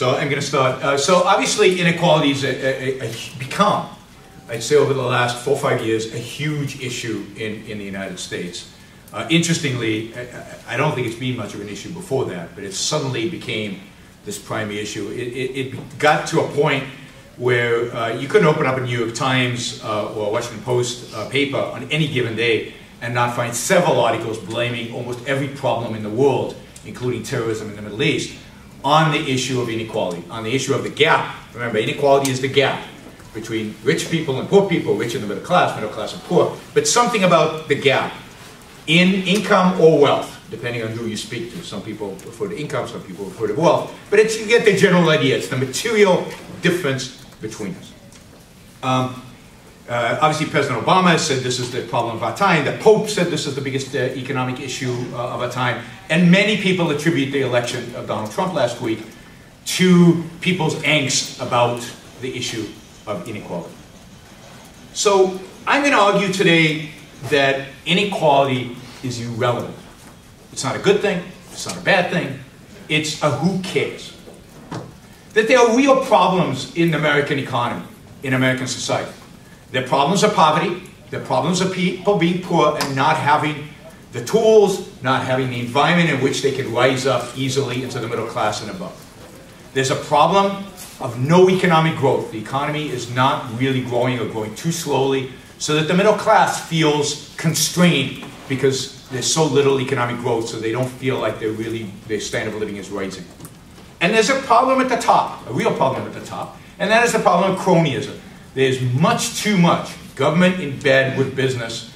So I'm going to start. Uh, so obviously inequalities become, I'd say over the last four or five years, a huge issue in, in the United States. Uh, interestingly, I, I, don't think it's been much of an issue before that, but it suddenly became this primary issue. It, it, it got to a point where uh, you couldn't open up a New York Times uh, or Washington Post uh, paper on any given day and not find several articles blaming almost every problem in the world, including terrorism in the Middle East, on the issue of inequality, on the issue of the gap. Remember, inequality is the gap between rich people and poor people, rich in the middle class, middle class and poor, but something about the gap in income or wealth, depending on who you speak to. Some people refer to income, some people refer to wealth, but it's, you get the general idea. It's the material difference between us. Um, uh, obviously, President Obama said this is the problem of our time. The Pope said this is the biggest uh, economic issue uh, of our time. And many people attribute the election of Donald Trump last week to people's angst about the issue of inequality. So I'm going to argue today that inequality is irrelevant. It's not a good thing. It's not a bad thing. It's a who cares that there are real problems in the American economy, in American society. Are problems of poverty, are problems of people being poor and not having the tools, not having the environment in which they can rise up easily into the middle class and above. There's a problem of no economic growth. The economy is not really growing or growing too slowly, so that the middle class feels constrained because there's so little economic growth, so they don't feel like they're really, their standard of living is rising. And there's a problem at the top, a real problem at the top, and that is the problem of cronyism. There's much too much government in bed with business,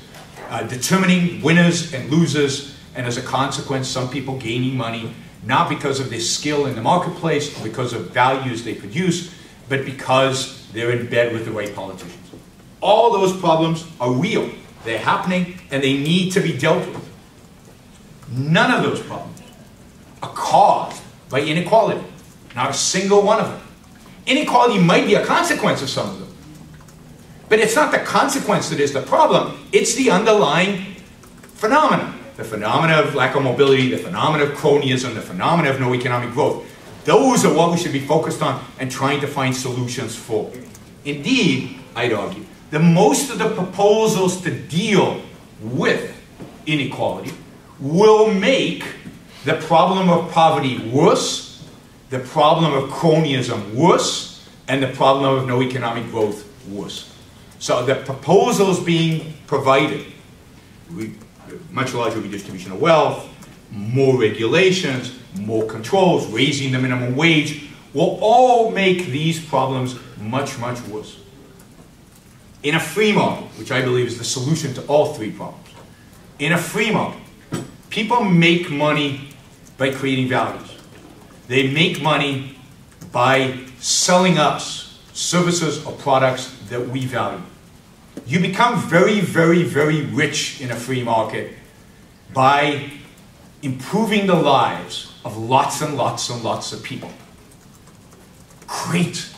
uh, determining winners and losers, and as a consequence, some people gaining money, not because of their skill in the marketplace or because of values they produce, but because they're in bed with the right politicians. All those problems are real. They're happening, and they need to be dealt with. None of those problems are caused by inequality. Not a single one of them. Inequality might be a consequence of some of them. But it's not the consequence that is the problem, it's the underlying phenomenon. The phenomena of lack of mobility, the phenomena of cronyism, the phenomena of no economic growth. Those are what we should be focused on and trying to find solutions for. Indeed, I'd argue, that most of the proposals to deal with inequality will make the problem of poverty worse, the problem of cronyism worse, and the problem of no economic growth worse. So the proposals being provided, much larger redistribution of wealth, more regulations, more controls, raising the minimum wage, will all make these problems much, much worse. In a free market, which I believe is the solution to all three problems, in a free market, people make money by creating values. They make money by selling us services or products that we value. You become very, very, very rich in a free market by improving the lives of lots and lots and lots of people. Great.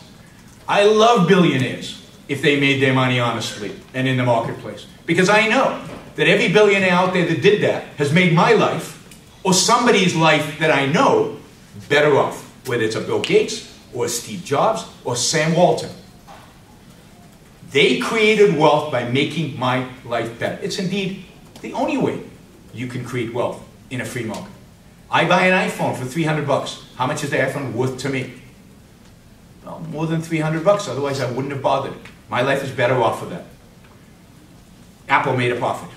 I love billionaires if they made their money honestly and in the marketplace. Because I know that every billionaire out there that did that has made my life or somebody's life that I know better off, whether it's a Bill Gates or Steve Jobs or Sam Walton. They created wealth by making my life better. It's indeed the only way you can create wealth in a free market. I buy an iPhone for 300 bucks. How much is the iPhone worth to me? Well, more than 300 bucks, otherwise I wouldn't have bothered. My life is better off for that. Apple made a profit.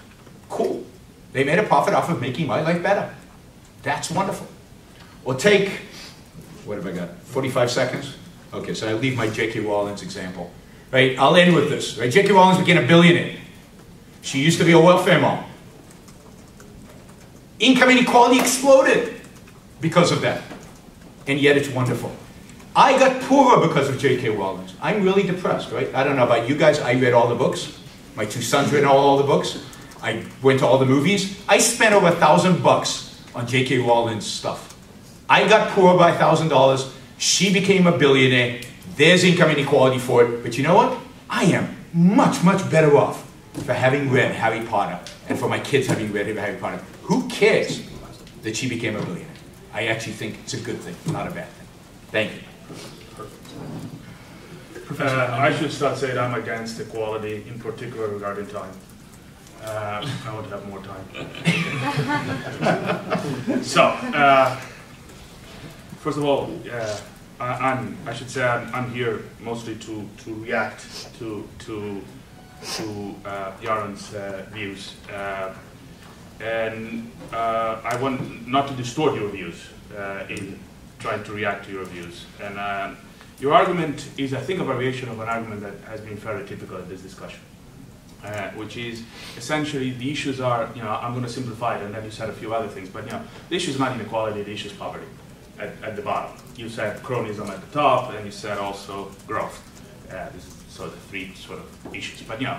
Cool. They made a profit off of making my life better. That's wonderful. Or take, what have I got, 45 seconds? Okay, so I leave my J.K. Rowling's example. Right, I'll end with this. Right, J.K. Rowling became a billionaire. She used to be a welfare mom. Income inequality exploded because of that. And yet it's wonderful. I got poorer because of J.K. Rowling. I'm really depressed, right? I don't know about you guys. I read all the books. My two sons read all, all the books. I went to all the movies. I spent over a thousand bucks on J.K. Rowling's stuff. I got poor by a $1,000. She became a billionaire. There's income inequality for it. But you know what? I am much, much better off for having read Harry Potter and for my kids having read Harry Potter. Who cares that she became a billionaire? I actually think it's a good thing, not a bad thing. Thank you. Uh, I should start saying I'm against equality, in particular regarding time. Uh, I want to have more time. so, uh, first of all, uh, I, am I should say I'm, I'm, here mostly to, to react to to to uh, Yaron's uh, views, uh, and uh, I want not to distort your views uh, in trying to react to your views. And uh, your argument is, I think, a variation of an argument that has been fairly typical in this discussion. Uh, which is essentially the issues are, you know, I'm going to simplify it and then you said a few other things, but you know, the issue is not inequality, the issue is poverty at, at the bottom. You said cronyism at the top and you said also growth. Uh, this is sort of the three sort of issues. But you know,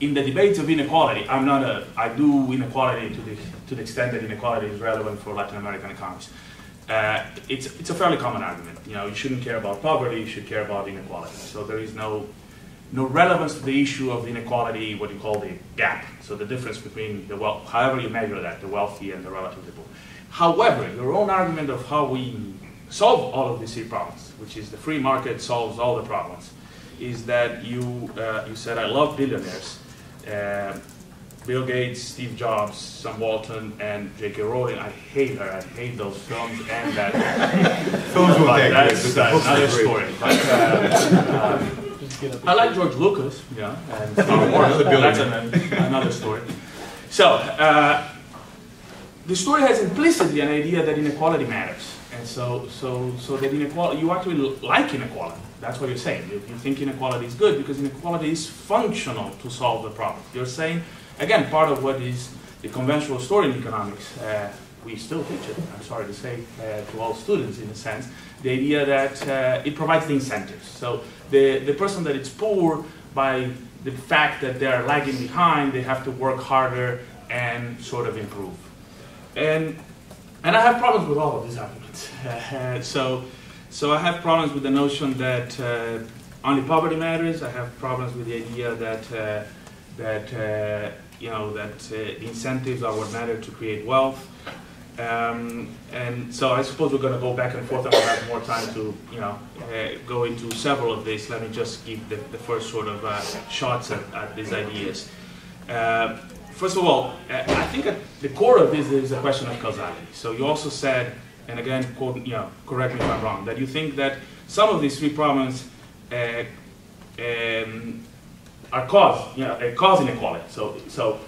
in the debates of inequality, I'm not a, I do inequality to the, to the extent that inequality is relevant for Latin American economies. Uh, it's, it's a fairly common argument. You know, you shouldn't care about poverty, you should care about inequality. So there is no no relevance to the issue of inequality, what you call the gap. So the difference between the wealth, however you measure that, the wealthy and the relatively poor. However, your own argument of how we solve all of these three problems, which is the free market solves all the problems, is that you, uh, you said, I love billionaires. Uh, Bill Gates, Steve Jobs, Sam Walton, and J.K. Rowling. I hate her. I hate those films and that. films will That's uh, another story. But, uh, um, I like George Lucas, yeah, and Star Wars. That's an, another story. So, uh, the story has implicitly an idea that inequality matters. And so, so, so that inequality, you actually like inequality. That's what you're saying. You, you think inequality is good because inequality is functional to solve the problem. You're saying, again, part of what is the conventional story in economics, uh, we still teach it, I'm sorry to say, uh, to all students in a sense, the idea that uh, it provides the incentives. So the, the person that is poor, by the fact that they're lagging behind, they have to work harder and sort of improve. And, and I have problems with all of these arguments. Uh, so, so I have problems with the notion that uh, only poverty matters. I have problems with the idea that, uh, that uh, you know, that uh, incentives are what matter to create wealth. Um, and so I suppose we're going to go back and forth. I will have more time to, you know, uh, go into several of these. Let me just give the, the first sort of uh, shots at, at, these ideas. Uh, first of all, uh, I think at the core of this is a question of causality. So you also said, and again, quote, you know, correct me if I'm wrong, that you think that some of these three problems uh, um, are caused, you know, cause inequality. So, so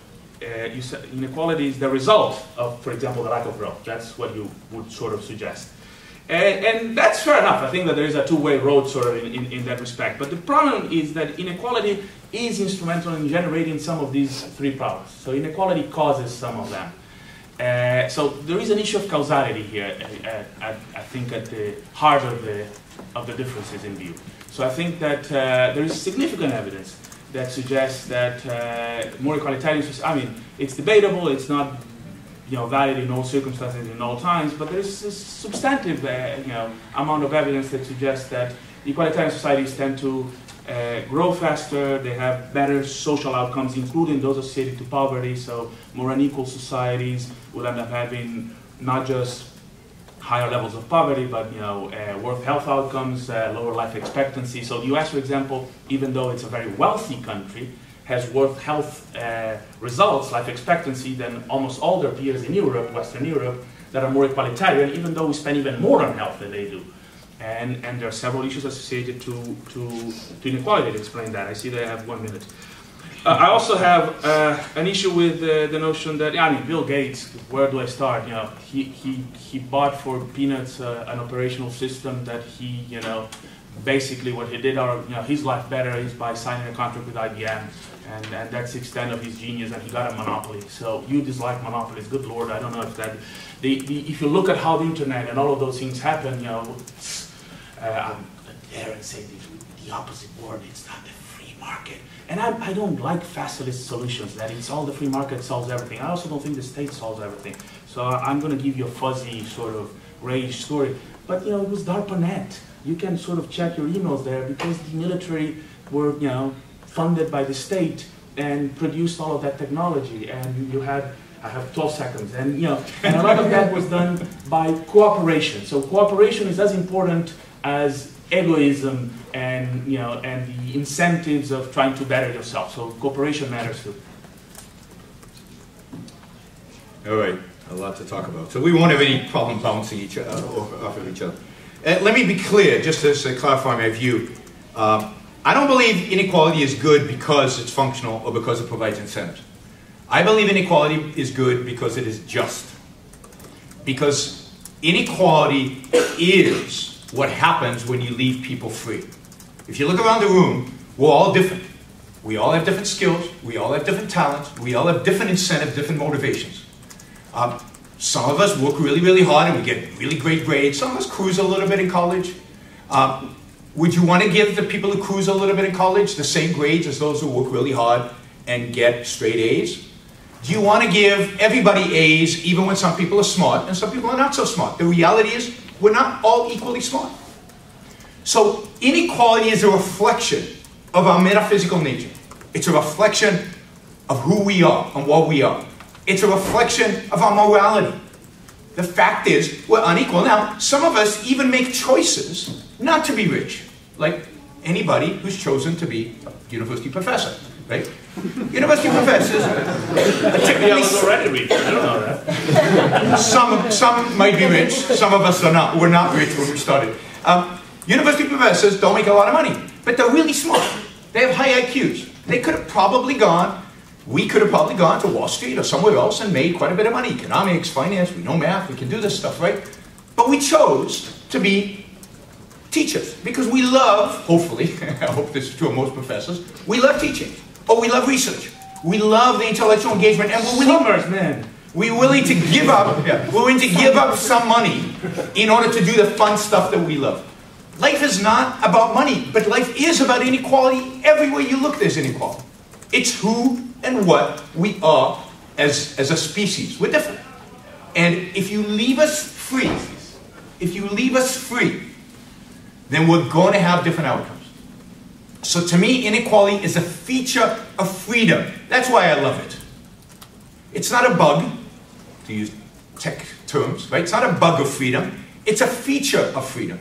uh, inequality is the result of, for example, the lack of growth. That's what you would sort of suggest. And, and that's fair enough. I think that there is a two-way road sort of in, in, in, that respect. But the problem is that inequality is instrumental in generating some of these three problems. So inequality causes some of them. Uh, so there is an issue of causality here, uh, at, I think, at the heart of the, of the differences in view. So I think that uh, there is significant evidence that suggests that uh, more egalitarian I mean, it's debatable, it's not you know, valid in all circumstances in all times, but there's a substantive uh, you know, amount of evidence that suggests that equalitarian societies tend to uh, grow faster, they have better social outcomes, including those associated to poverty, so more unequal societies will end up having not just higher levels of poverty, but you know, uh, worse health outcomes, uh, lower life expectancy. So the U.S., for example, even though it's a very wealthy country, has worse health uh, results, life expectancy, than almost all their peers in Europe, Western Europe, that are more egalitarian, even though we spend even more on health than they do. And, and there are several issues associated to, to, to inequality to explain that. I see that I have one minute. Uh, I also have uh, an issue with uh, the notion that, I mean, Bill Gates, where do I start? You know, he, he, he bought for peanuts uh, an operational system that he, you know, basically what he did, or, you know, his life better is by signing a contract with IBM. And, and that's the extent of his genius, and he got a monopoly. So you dislike monopolies, good lord, I don't know if that, the, the, if you look at how the internet and all of those things happen, you know, uh, and say the, the opposite word, it's not the free market and I, I don't like facilist solutions, that it's all the free market solves everything. I also don't think the state solves everything. So I'm going to give you a fuzzy sort of rage story. But, you know, it was DARPANET. You can sort of check your emails there because the military were, you know, funded by the state. and produced all of that technology. And you had, I have 12 seconds, and you know, and a lot of that was done by cooperation. So cooperation is as important as egoism and you know and the incentives of trying to better yourself. So cooperation matters too. All right, a lot to talk about. So we won't have any problem bouncing each other off of each other. Uh, let me be clear, just to clarify my view. Um, I don't believe inequality is good because it's functional or because it provides incentives. I believe inequality is good because it is just. Because inequality is what happens when you leave people free. If you look around the room, we're all different. We all have different skills, we all have different talents, we all have different incentives, different motivations. Um, some of us work really, really hard and we get really great grades. Some of us cruise a little bit in college. Um, would you want to give the people who cruise a little bit in college the same grades as those who work really hard and get straight A's? Do you want to give everybody A's even when some people are smart and some people are not so smart? The reality is we're not all equally smart. So inequality is a reflection of our metaphysical nature. It's a reflection of who we are and what we are. It's a reflection of our morality. The fact is, we're unequal. Now, some of us even make choices not to be rich, like anybody who's chosen to be a university professor, right? University professors typically... Already rich. I don't know that. some, some might be rich, some of us are not. We're not rich when we started. Um, university professors don't make a lot of money, but they're really smart. They have high IQs. They could have probably gone we could have probably gone to Wall Street or somewhere else and made quite a bit of money. Economics, finance, we know math, we can do this stuff, right? But we chose to be teachers because we love, hopefully, I hope this is true of most professors, we love teaching or we love research. We love the intellectual engagement and we're willing, Summers, man. we're willing to give up, yeah, we're willing to give up some money in order to do the fun stuff that we love. Life is not about money, but life is about inequality. Everywhere you look, there's inequality. It's who and what we are as, as a species. We're different. And if you leave us free, if you leave us free, then we're going to have different outcomes. So to me, inequality is a feature of freedom. That's why I love it. It's not a bug, to use tech terms, right? It's not a bug of freedom. It's a feature of freedom.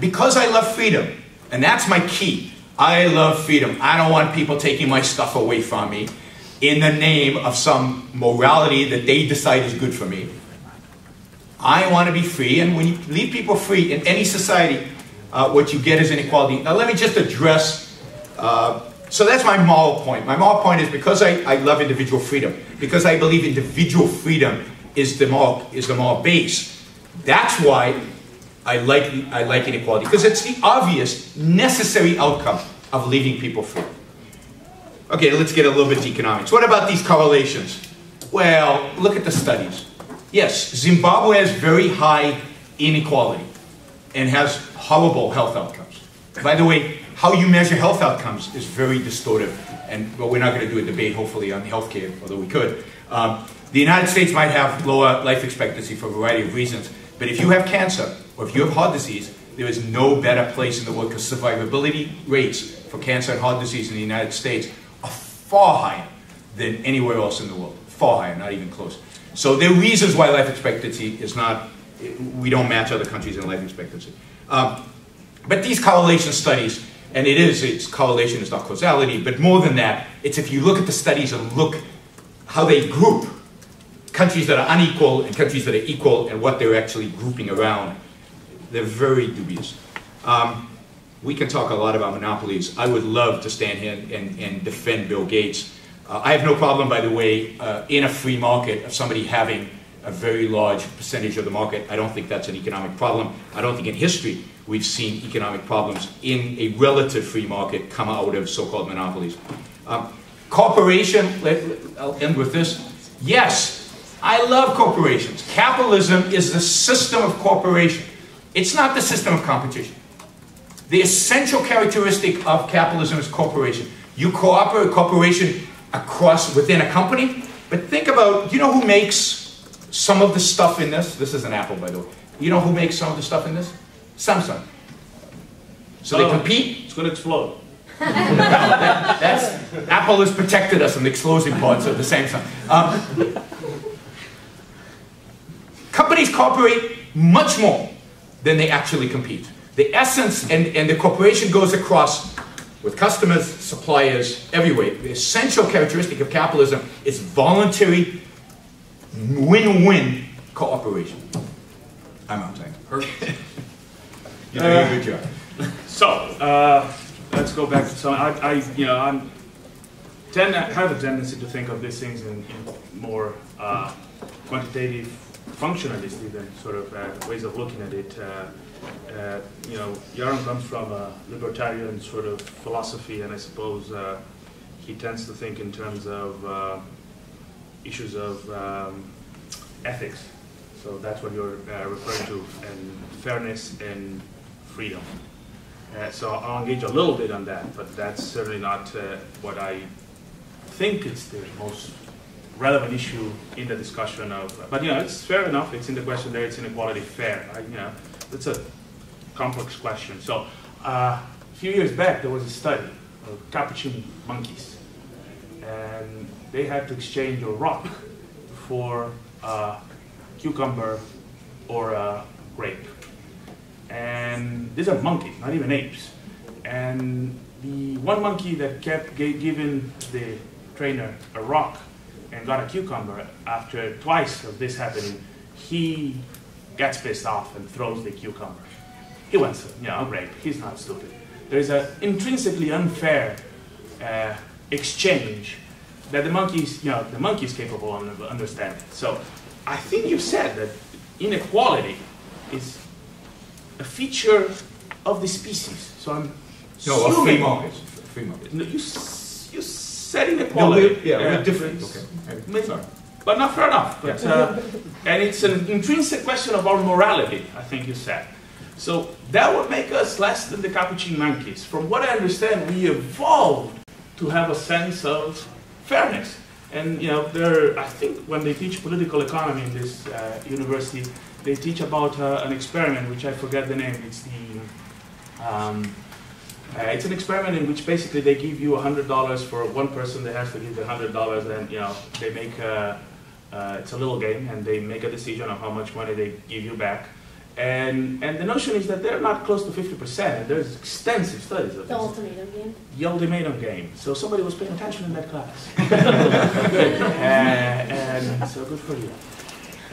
Because I love freedom, and that's my key. I love freedom. I don't want people taking my stuff away from me in the name of some morality that they decide is good for me. I want to be free, and when you leave people free in any society, uh, what you get is inequality. Now, let me just address. Uh, so that's my moral point. My moral point is because I, I love individual freedom, because I believe individual freedom is the moral is the moral base. That's why I like I like inequality because it's the obvious, necessary outcome of leaving people free. Okay, let's get a little bit economics. What about these correlations? Well, look at the studies. Yes, Zimbabwe has very high inequality and has horrible health outcomes. By the way, how you measure health outcomes is very distortive, and well, we're not going to do a debate, hopefully, on healthcare, although we could. Um, the United States might have lower life expectancy for a variety of reasons, but if you have cancer or if you have heart disease, there is no better place in the world because survivability rates for cancer and heart disease in the United States are far higher than anywhere else in the world. Far higher, not even close. So there are reasons why life expectancy is not, we don't match other countries in life expectancy. Um, but these correlation studies, and it is, it's correlation, it's not causality, but more than that, it's if you look at the studies and look how they group countries that are unequal and countries that are equal and what they're actually grouping around, they're very dubious. Um, we can talk a lot about monopolies. I would love to stand here and, and defend Bill Gates. Uh, I have no problem, by the way, uh, in a free market of somebody having a very large percentage of the market. I don't think that's an economic problem. I don't think in history we've seen economic problems in a relative free market come out of so-called monopolies. Um, corporation, let, I'll end with this. Yes, I love corporations. Capitalism is the system of corporation. It's not the system of competition. The essential characteristic of capitalism is cooperation. You cooperate cooperation across within a company, but think about, you know who makes some of the stuff in this? This is an Apple, by the way. You know who makes some of the stuff in this? Samsung. So they compete. It's going to explode. that's, Apple has protected us from the explosive parts of the Samsung. Um, companies cooperate much more than they actually compete. The essence and, and the cooperation goes across with customers, suppliers, everywhere. The essential characteristic of capitalism is voluntary, win-win cooperation. I'm out saying. Perfect. you did a good job. So, uh, let's go back to some. I, I you know, I'm tend have a tendency to think of these things in, in more uh, quantitative, functionalist even sort of uh, ways of looking at it. Uh, uh, you know, Yaron comes from a libertarian sort of philosophy, and I suppose uh, he tends to think in terms of uh, issues of um, ethics. So that's what you're uh, referring to, and fairness and freedom. Uh, so I'll engage a little bit on that, but that's certainly not uh, what I think is the most relevant issue in the discussion of. But you know, it's fair enough. It's in the question there. It's inequality fair. I, you know, it's a complex question. So uh, a few years back, there was a study of capuchin monkeys, and they had to exchange a rock for a cucumber or a grape. And these are monkeys, not even apes. And the one monkey that kept giving the trainer a rock and got a cucumber after twice of this happening, he gets pissed off and throws the cucumber. He wants, you know, grape. He's not stupid. There's an intrinsically unfair uh, exchange that the monkeys, you know, the monkey is capable of understanding. So I think you said that inequality is a feature of the species. So I'm no, of free markets. Free markets. No, you, you said inequality. No, we're, yeah, uh, we're different. Okay. Maybe, but not fair enough. But, uh, and it's an intrinsic question of our morality, I think you said. So that would make us less than the capuchin monkeys. From what I understand, we evolved to have a sense of fairness. And you know, there, I think when they teach political economy in this uh, university, they teach about uh, an experiment, which I forget the name. It's the, um, uh, it's an experiment in which basically they give you $100 for one person that has to give the $100, and you know, they make a, uh, it's a little game, and they make a decision of how much money they give you back. And, and the notion is that they're not close to 50%, and there's extensive studies of the this. The ultimatum game? The ultimatum game. So somebody was paying attention in that class. uh, and so good for you.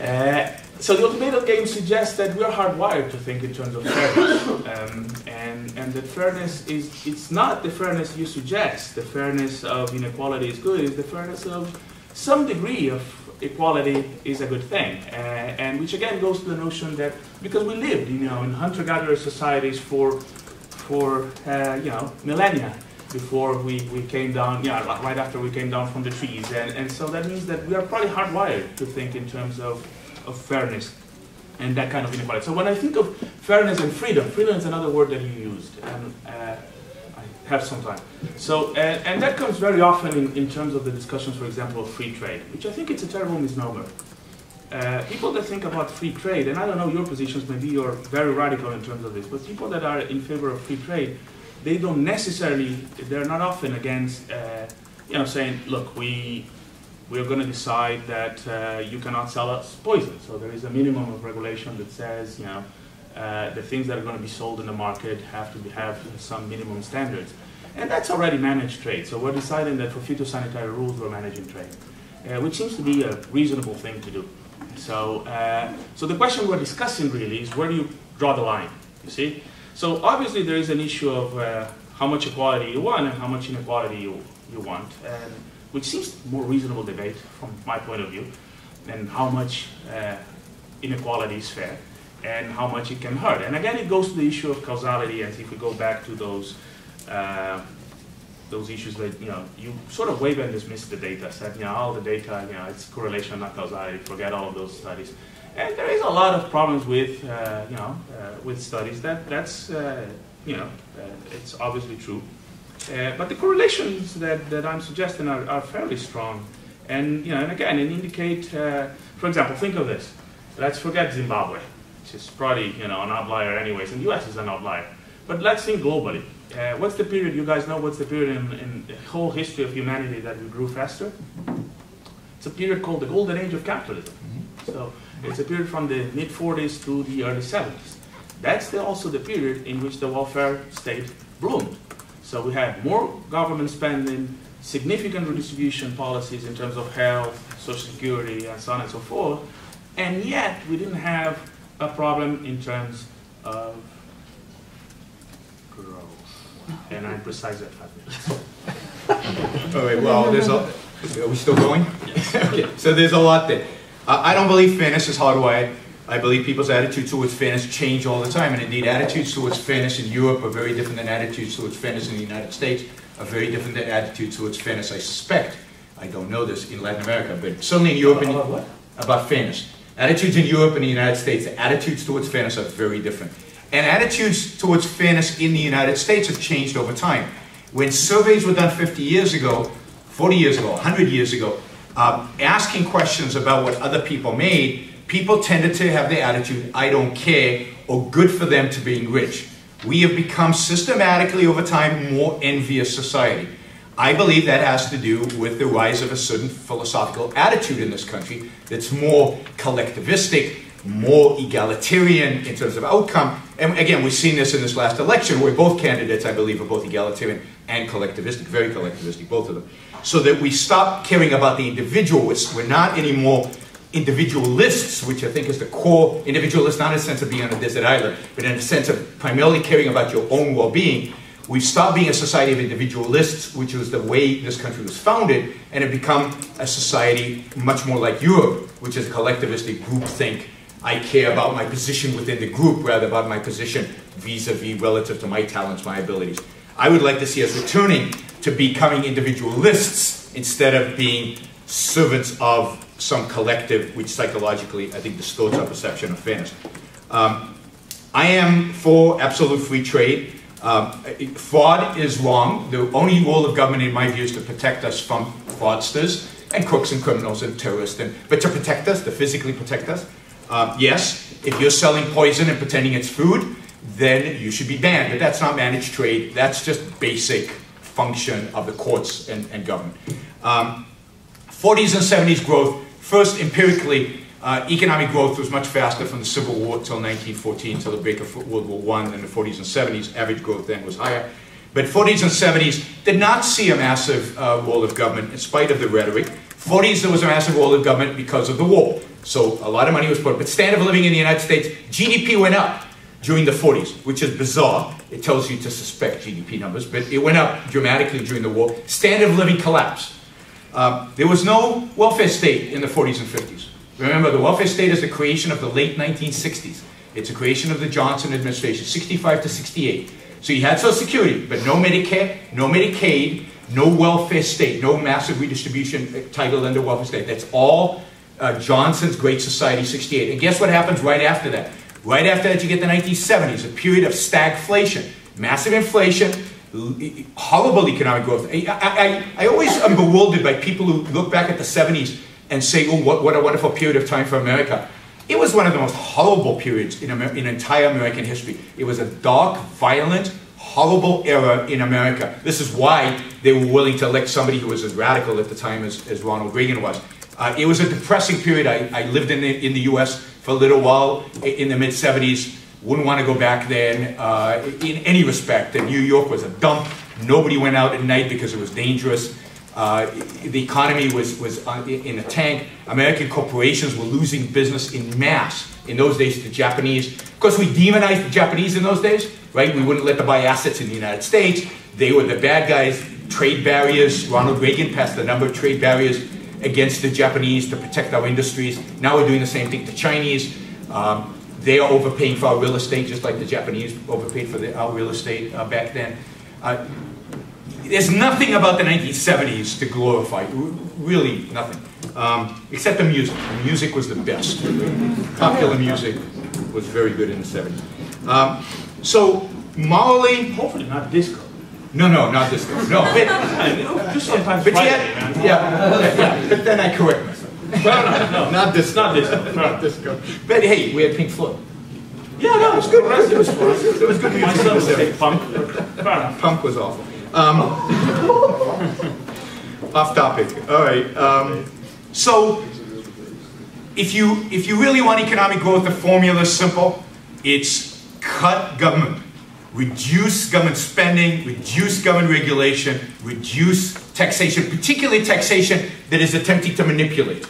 Uh, so the ultimatum game suggests that we are hardwired to think in terms of fairness. Um, and, and that fairness is, it's not the fairness you suggest. The fairness of inequality is good, it's the fairness of some degree of equality is a good thing. Uh, and which again goes to the notion that because we lived, you know, in hunter-gatherer societies for, for uh, you know, millennia before we, we came down, yeah, right after we came down from the trees. And, and so that means that we are probably hardwired to think in terms of, of fairness and that kind of inequality. So when I think of fairness and freedom, freedom is another word that you used. And uh, have some time. So, and, and that comes very often in, in terms of the discussions, for example, of free trade, which I think it's a terrible misnomer. Uh, people that think about free trade, and I don't know your positions, maybe you're very radical in terms of this, but people that are in favor of free trade, they don't necessarily, they're not often against, uh, you know, saying, look, we, we're going to decide that uh, you cannot sell us poison. So there is a minimum of regulation that says, you know, uh, the things that are going to be sold in the market have to be, have some minimum standards. And that's already managed trade. So we're deciding that for phytosanitary rules, we're managing trade, uh, which seems to be a reasonable thing to do. So, uh, so the question we're discussing really is where do you draw the line, you see? So obviously there is an issue of uh, how much equality you want and how much inequality you, you want, and, which seems more reasonable debate from my point of view, and how much uh, inequality is fair and how much it can hurt. And again, it goes to the issue of causality, as if we go back to those uh, those issues that you know you sort of wave and dismiss the data, said you know all the data, you know it's correlation, not causality. Forget all of those studies. And there is a lot of problems with uh, you know uh, with studies. That that's uh, you know uh, it's obviously true. Uh, but the correlations that, that I'm suggesting are, are fairly strong. And, you know, and again, it indicate, for example, think of this. Let's forget Zimbabwe which is probably you know an outlier anyways, and the US is an outlier. But let's think globally. uh, what's the period, you guys know what's the period in, in the whole history of humanity that we grew faster? It's a period called the golden age of capitalism. Mm-hmm. So it's a period from the mid 40s to the early 70s. That's the, also the period in which the welfare state bloomed. So we had more government spending, significant redistribution policies in terms of health, social security, and so on and so forth, and yet we didn't have a problem in terms of growth. And I'm precise at five minutes. All right, well, there's a, are we still going? Yes. okay, so there's a lot there. Uh, I don't believe fairness is hardwired. I believe people's attitude towards fairness change all the time, and indeed attitudes towards fairness in Europe are very different than attitudes towards fairness in the United States, are very different than attitudes towards fairness, I suspect. I don't know this in Latin America, but certainly in Europe. About, what? About fairness. Attitudes in Europe and the United States, the attitudes towards fairness are very different. And attitudes towards fairness in the United States have changed over time. When surveys were done 50 years ago, 40 years ago, 100 years ago, um, asking questions about what other people made, people tended to have the attitude, I don't care, or good for them to being rich. We have become systematically over time more envious society. I believe that has to do with the rise of a certain philosophical attitude in this country that's more collectivistic, more egalitarian in terms of outcome. And again, we've seen this in this last election where both candidates, I believe, are both egalitarian and collectivistic, very collectivistic, both of them. So that we stop caring about the individual. We're not anymore individualists, which I think is the core individualist, not in the sense of being on a desert island, but in the sense of primarily caring about your own well-being. We've stopped being a society of individualists, which was the way this country was founded, and have become a society much more like Europe, which is collectivistic groupthink. I care about my position within the group rather about my position vis-a-vis -vis relative to my talents, my abilities. I would like to see us returning to becoming individualists instead of being servants of some collective, which psychologically I think distorts our perception of fairness. Um, I am for absolute free trade. Um, fraud is wrong. The only role of government, in my view, is to protect us from fraudsters and crooks and criminals and terrorists. And, but to protect us, to physically protect us, um, yes, if you're selling poison and pretending it's food, then you should be banned. But that's not managed trade. That's just basic function of the courts and, and government. Um, 40s and 70s growth, first empirically, uh, economic growth was much faster from the Civil War till 1914, till the break of World War I, and the 40s and 70s. Average growth then was higher. But 40s and 70s did not see a massive uh, role of government in spite of the rhetoric. 40s there was a massive role of government because of the war. So a lot of money was put. But standard of living in the United States, GDP went up during the 40s, which is bizarre. It tells you to suspect GDP numbers, but it went up dramatically during the war. Standard of living collapsed. Um, there was no welfare state in the 40s and 50s. Remember, the welfare state is the creation of the late 1960s. It's a creation of the Johnson administration, 65 to 68. So you had Social Security, but no Medicare, no Medicaid, no welfare state, no massive redistribution uh, title under welfare state. That's all uh, Johnson's Great Society 68. And guess what happens right after that? Right after that, you get the 1970s, a period of stagflation, massive inflation, horrible economic growth. I, I, I, always am bewildered by people who look back at the 70s and say, oh, what, what a wonderful period of time for America. It was one of the most horrible periods in, Amer in entire American history. It was a dark, violent, horrible era in America. This is why they were willing to elect somebody who was as radical at the time as, as Ronald Reagan was. Uh, it was a depressing period. I, I lived in the, in the U.S. for a little while in the mid-70s. Wouldn't want to go back then uh, in any respect. And New York was a dump. Nobody went out at night because it was dangerous. Uh, the economy was, was uh, in a tank. American corporations were losing business in mass. In those days, the Japanese, of course, we demonized the Japanese in those days, right? We wouldn't let them buy assets in the United States. They were the bad guys. Trade barriers. Ronald Reagan passed a number of trade barriers against the Japanese to protect our industries. Now we're doing the same thing to Chinese. Um, they are overpaying for our real estate, just like the Japanese overpaid for the, our real estate uh, back then. Uh, there's nothing about the 1970s to glorify, really nothing, um, except the music. The music was the best. Popular music was very good in the 70s. Um, so, Molly, Hopefully not disco. No, no, not disco. No, but, just sometimes but yet, yeah, yeah, but then I correct myself. Well, no, no, not disco. Not disco. not disco. But hey, we had Pink Floyd. Yeah, no, it was good. The was fun. It was good. My son would say punk. Punk was awful. Um, off topic. All right. Um, so, if you if you really want economic growth, the formula is simple. It's cut government, reduce government spending, reduce government regulation, reduce taxation, particularly taxation that is attempting to manipulate,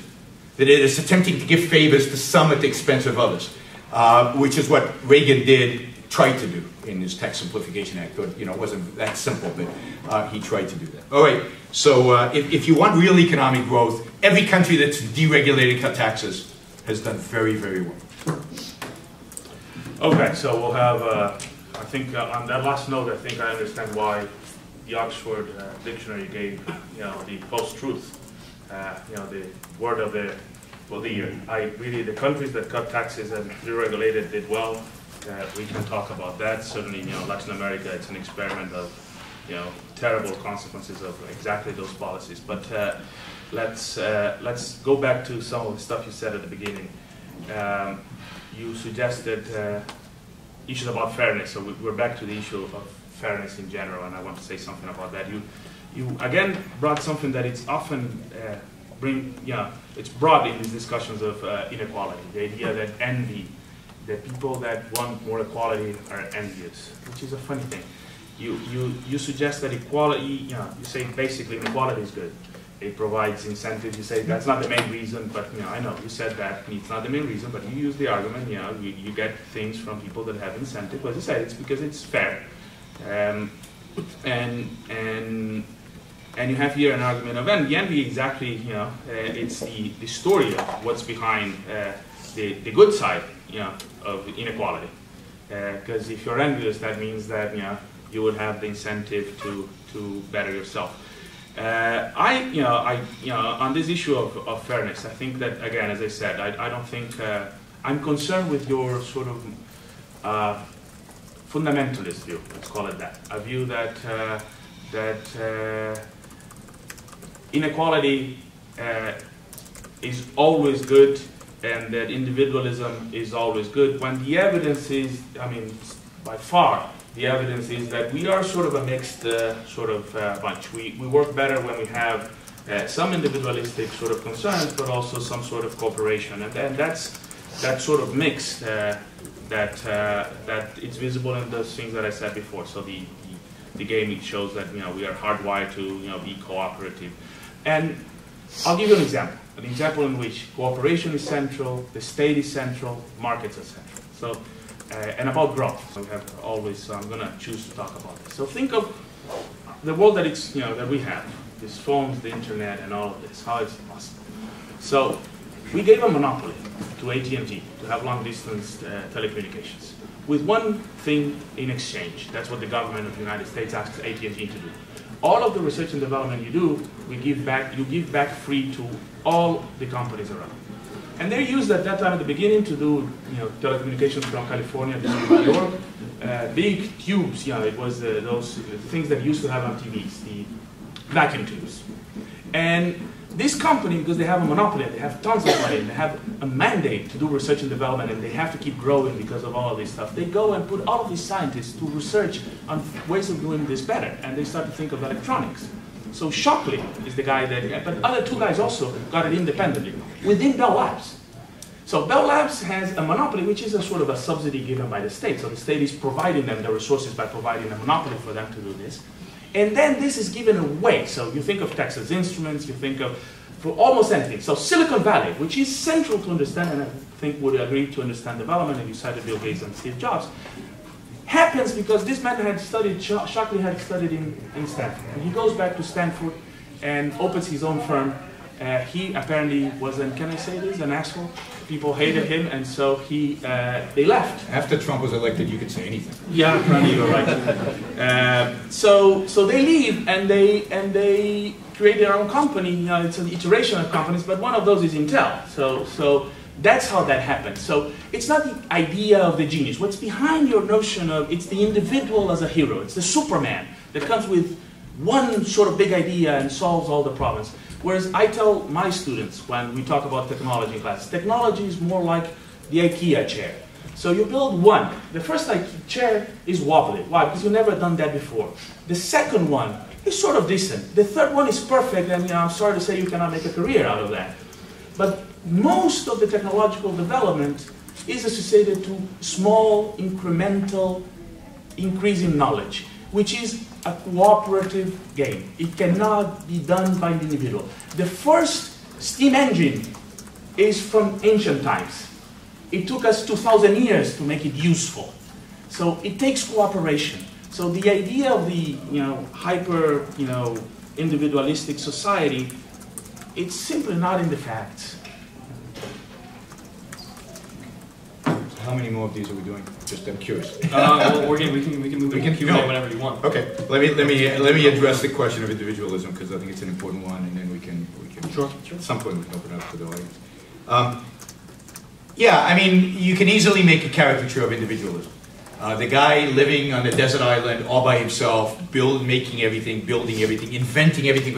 that it is attempting to give favors to some at the expense of others, uh, which is what Reagan did, tried to do in his Tax Simplification Act. But, you know, it wasn't that simple, but uh, he tried to do that. All right, so uh, if, if you want real economic growth, every country that's deregulated cut taxes has done very, very well. Okay, so we'll have, uh, I think uh, on that last note, I think I understand why the Oxford uh, Dictionary gave, you know, the post-truth, uh, you know, the word of the, well, the year. I really, the countries that cut taxes and deregulated did well. We can talk about that. Certainly, you know, Latin America, it's an experiment of, you know, terrible consequences of exactly those policies. But uh, let's, uh, let's go back to some of the stuff you said at the beginning. Um, you suggested uh, issues about fairness. So we, are back to the issue of fairness in general, and I want to say something about that. You, you again brought something that it's often uh, bring, know, it's brought in these discussions of uh, inequality. The idea that envy, that people that want more equality are envious, which is a funny thing. You, you, you suggest that equality, you know, you say basically inequality is good it provides incentives. You say that's not the main reason, but you know, I know you said that it's not the main reason, but you use the argument. You know, you, you get things from people that have incentive. As you said, it's because it's fair, um, and and and you have here an argument of envy. Envy exactly, you know, uh, it's the the story of what's behind uh, the the good side, you know, of inequality. Because uh, if you're envious, that means that you know you would have the incentive to to better yourself. Uh, I, you know, I, you know, on this issue of, of fairness, I think that again, as I said, I, I don't think uh, I'm concerned with your sort of uh, fundamentalist view. Let's call it that. A view that uh, that uh, inequality is always good and that individualism is always good. When the evidence is, I mean, by far the evidence is that we are sort of a mixed uh, sort of uh, bunch. We, we work better when we have uh, some individualistic sort of concerns, but also some sort of cooperation. And then that's that sort of mix uh, that uh, that it's visible in those things that I said before. So the, the, the game it shows that you know we are hardwired to you know be cooperative. And I'll give you an example. An example in which cooperation is central, the state is central, markets are central. So uh, and about growth. We have always, so I'm going to choose to talk about this. So think of the world that it's, you know, that we have, these phones, the internet, and all of this, how it's possible. So we gave a monopoly to AT&T to have long-distance uh, telecommunications with one thing in exchange. That's what the government of the United States asked AT&T to do. All of the research and development you do, we give back, you give back free to all the companies around. And they used at that time at the beginning to do you know, telecommunications from California to New York. Uh, big tubes, you know, it was uh, those things that used to have on TVs, the vacuum tubes. And this company, because they have a monopoly, they have tons of money, they have a mandate to do research and development, and they have to keep growing because of all of this stuff. They go and put all of these scientists to research on ways of doing this better, and they start to think of electronics. So Shockley is the guy that, but other two guys also got it independently within Bell Labs. So Bell Labs has a monopoly, which is a sort of a subsidy given by the state. So the state is providing them the resources by providing a monopoly for them to do this. And then this is given away. So you think of Texas Instruments, you think of for almost anything. So Silicon Valley, which is central to understand, and I think would agree to understand development, and you cited Bill Gates and Steve Jobs, happens because this man had studied, Shockley had studied in, in Stanford. And he goes back to Stanford and opens his own firm. Uh, he apparently was an, can I say this, an asshole? People hated him, and so he, uh, they left. After Trump was elected, you could say anything. Yeah, you're right. Uh, so, so they leave, and they, and they create their own company. You know, it's an iteration of companies, but one of those is Intel. So, so that's how that happens. So it's not the idea of the genius. What's behind your notion of it's the individual as a hero. It's the Superman that comes with one sort of big idea and solves all the problems. Whereas I tell my students when we talk about technology in class, technology is more like the IKEA chair. So you build one. The first IKEA chair is wobbly. Why? Because you've never done that before. The second one is sort of decent. The third one is perfect, and you know, I'm sorry to say you cannot make a career out of that. But most of the technological development is associated to small, incremental, increasing knowledge, which is a cooperative game. It cannot be done by the individual. The first steam engine is from ancient times. It took us 2,000 years to make it useful. So it takes cooperation. So the idea of the you know, hyper you know, individualistic society, it's simply not in the facts. How many more of these are we doing? Just I'm curious. Uh, well, we're gonna, we can we can move We we can- can no. whenever you want. Okay, let me, let me, let me address the question of individualism, because I think it's an important one, and then we can, we can. Sure, sure. At some point, we can open it up to the audience. Um, Yeah, I mean, you can easily make a caricature of individualism. Uh, the guy living on a desert island all by himself, build, making everything, building everything, inventing everything.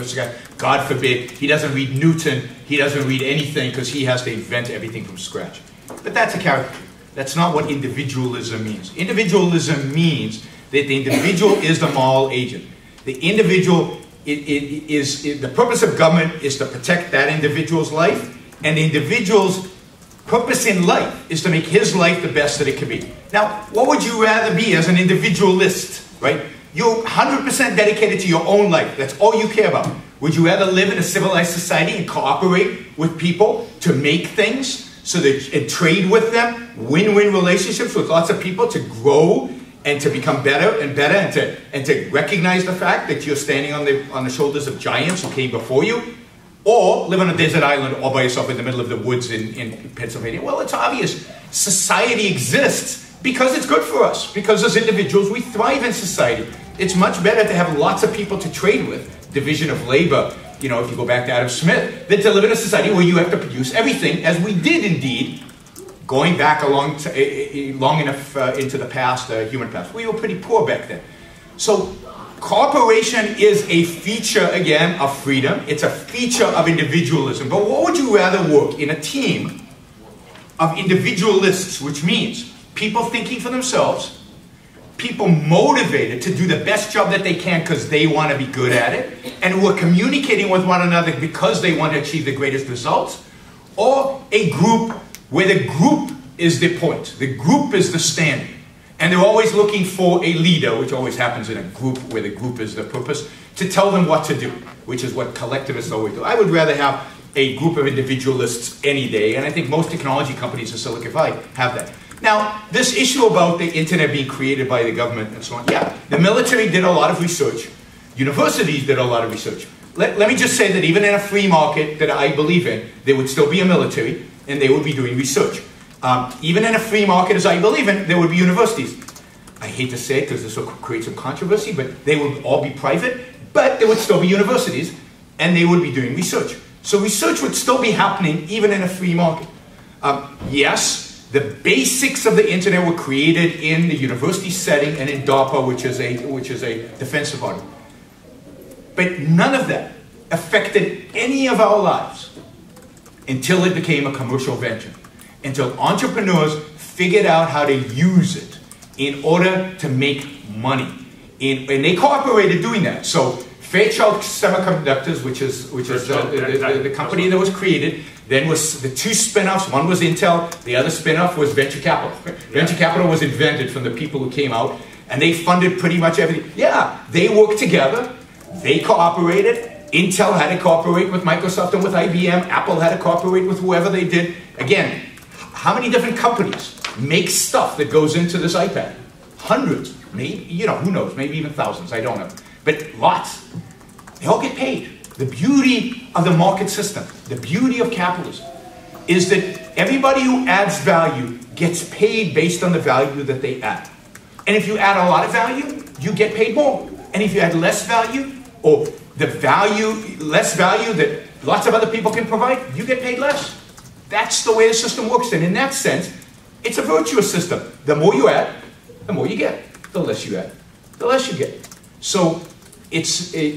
God forbid, he doesn't read Newton, he doesn't read anything because he has to invent everything from scratch. But that's a caricature. That's not what individualism means. Individualism means that the individual is the moral agent. The individual i- i- is, i- the purpose of government is to protect that individual's life, and the individual's purpose in life is to make his life the best that it can be. Now, what would you rather be as an individualist, right? You're 100% dedicated to your own life. That's all you care about. Would you rather live in a civilized society and cooperate with people to make things so that and trade with them, win-win relationships with lots of people to grow and to become better and better and to and to recognize the fact that you're standing on the on the shoulders of giants who came before you? Or live on a desert island all by yourself in the middle of the woods in, in Pennsylvania? Well, it's obvious. Society exists because it's good for us. Because as individuals, we thrive in society. It's much better to have lots of people to trade with. Division of labor, you know, if you go back to Adam Smith, that to live in a society where you have to produce everything, as we did indeed, going back a long, long enough uh, into the past, uh, human past. We were pretty poor back then. So cooperation is a feature, again, of freedom. It's a feature of individualism. But what would you rather work in a team of individualists, which means people thinking for themselves, people motivated to do the best job that they can because they want to be good at it, and who are communicating with one another because they want to achieve the greatest results, or a group where the group is the point, the group is the standard. And they're always looking for a leader, which always happens in a group where the group is the purpose, to tell them what to do, which is what collectivists always do. I would rather have a group of individualists any day, and I think most technology companies in Silicon Valley have that. Now, this issue about the internet being created by the government and so on, yeah, the military did a lot of research, universities did a lot of research. Let, let me just say that even in a free market that I believe in, there would still be a military, and they would be doing research. Um, even in a free market as I believe in, there would be universities. I hate to say it because this will create some controversy, but they would all be private, but there would still be universities, and they would be doing research. So research would still be happening even in a free market. Um, yes, the basics of the internet were created in the university setting and in DARPA, which is a, which is a defense department. But none of that affected any of our lives until it became a commercial venture. Until entrepreneurs figured out how to use it in order to make money. In, and they cooperated doing that. So Fairchild Semiconductors, which is, which is the, the, the, the company that was created, then was the two spin-offs. One was Intel, the other spin-off was venture capital. Venture capital was invented from the people who came out, and they funded pretty much everything. Yeah, they worked together, they cooperated. Intel had to cooperate with Microsoft and with IBM. Apple had to cooperate with whoever they did. Again, how many different companies make stuff that goes into this iPad? Hundreds, maybe, you know, who knows, maybe even thousands, I don't know. But lots. They all get paid. The beauty of the market system, the beauty of capitalism, is that everybody who adds value gets paid based on the value that they add. And if you add a lot of value, you get paid more. And if you add less value, or the value, less value that lots of other people can provide, you get paid less. That's the way the system works. And in that sense, it's a virtuous system. The more you add, the more you get. The less you add, the less you get. So it's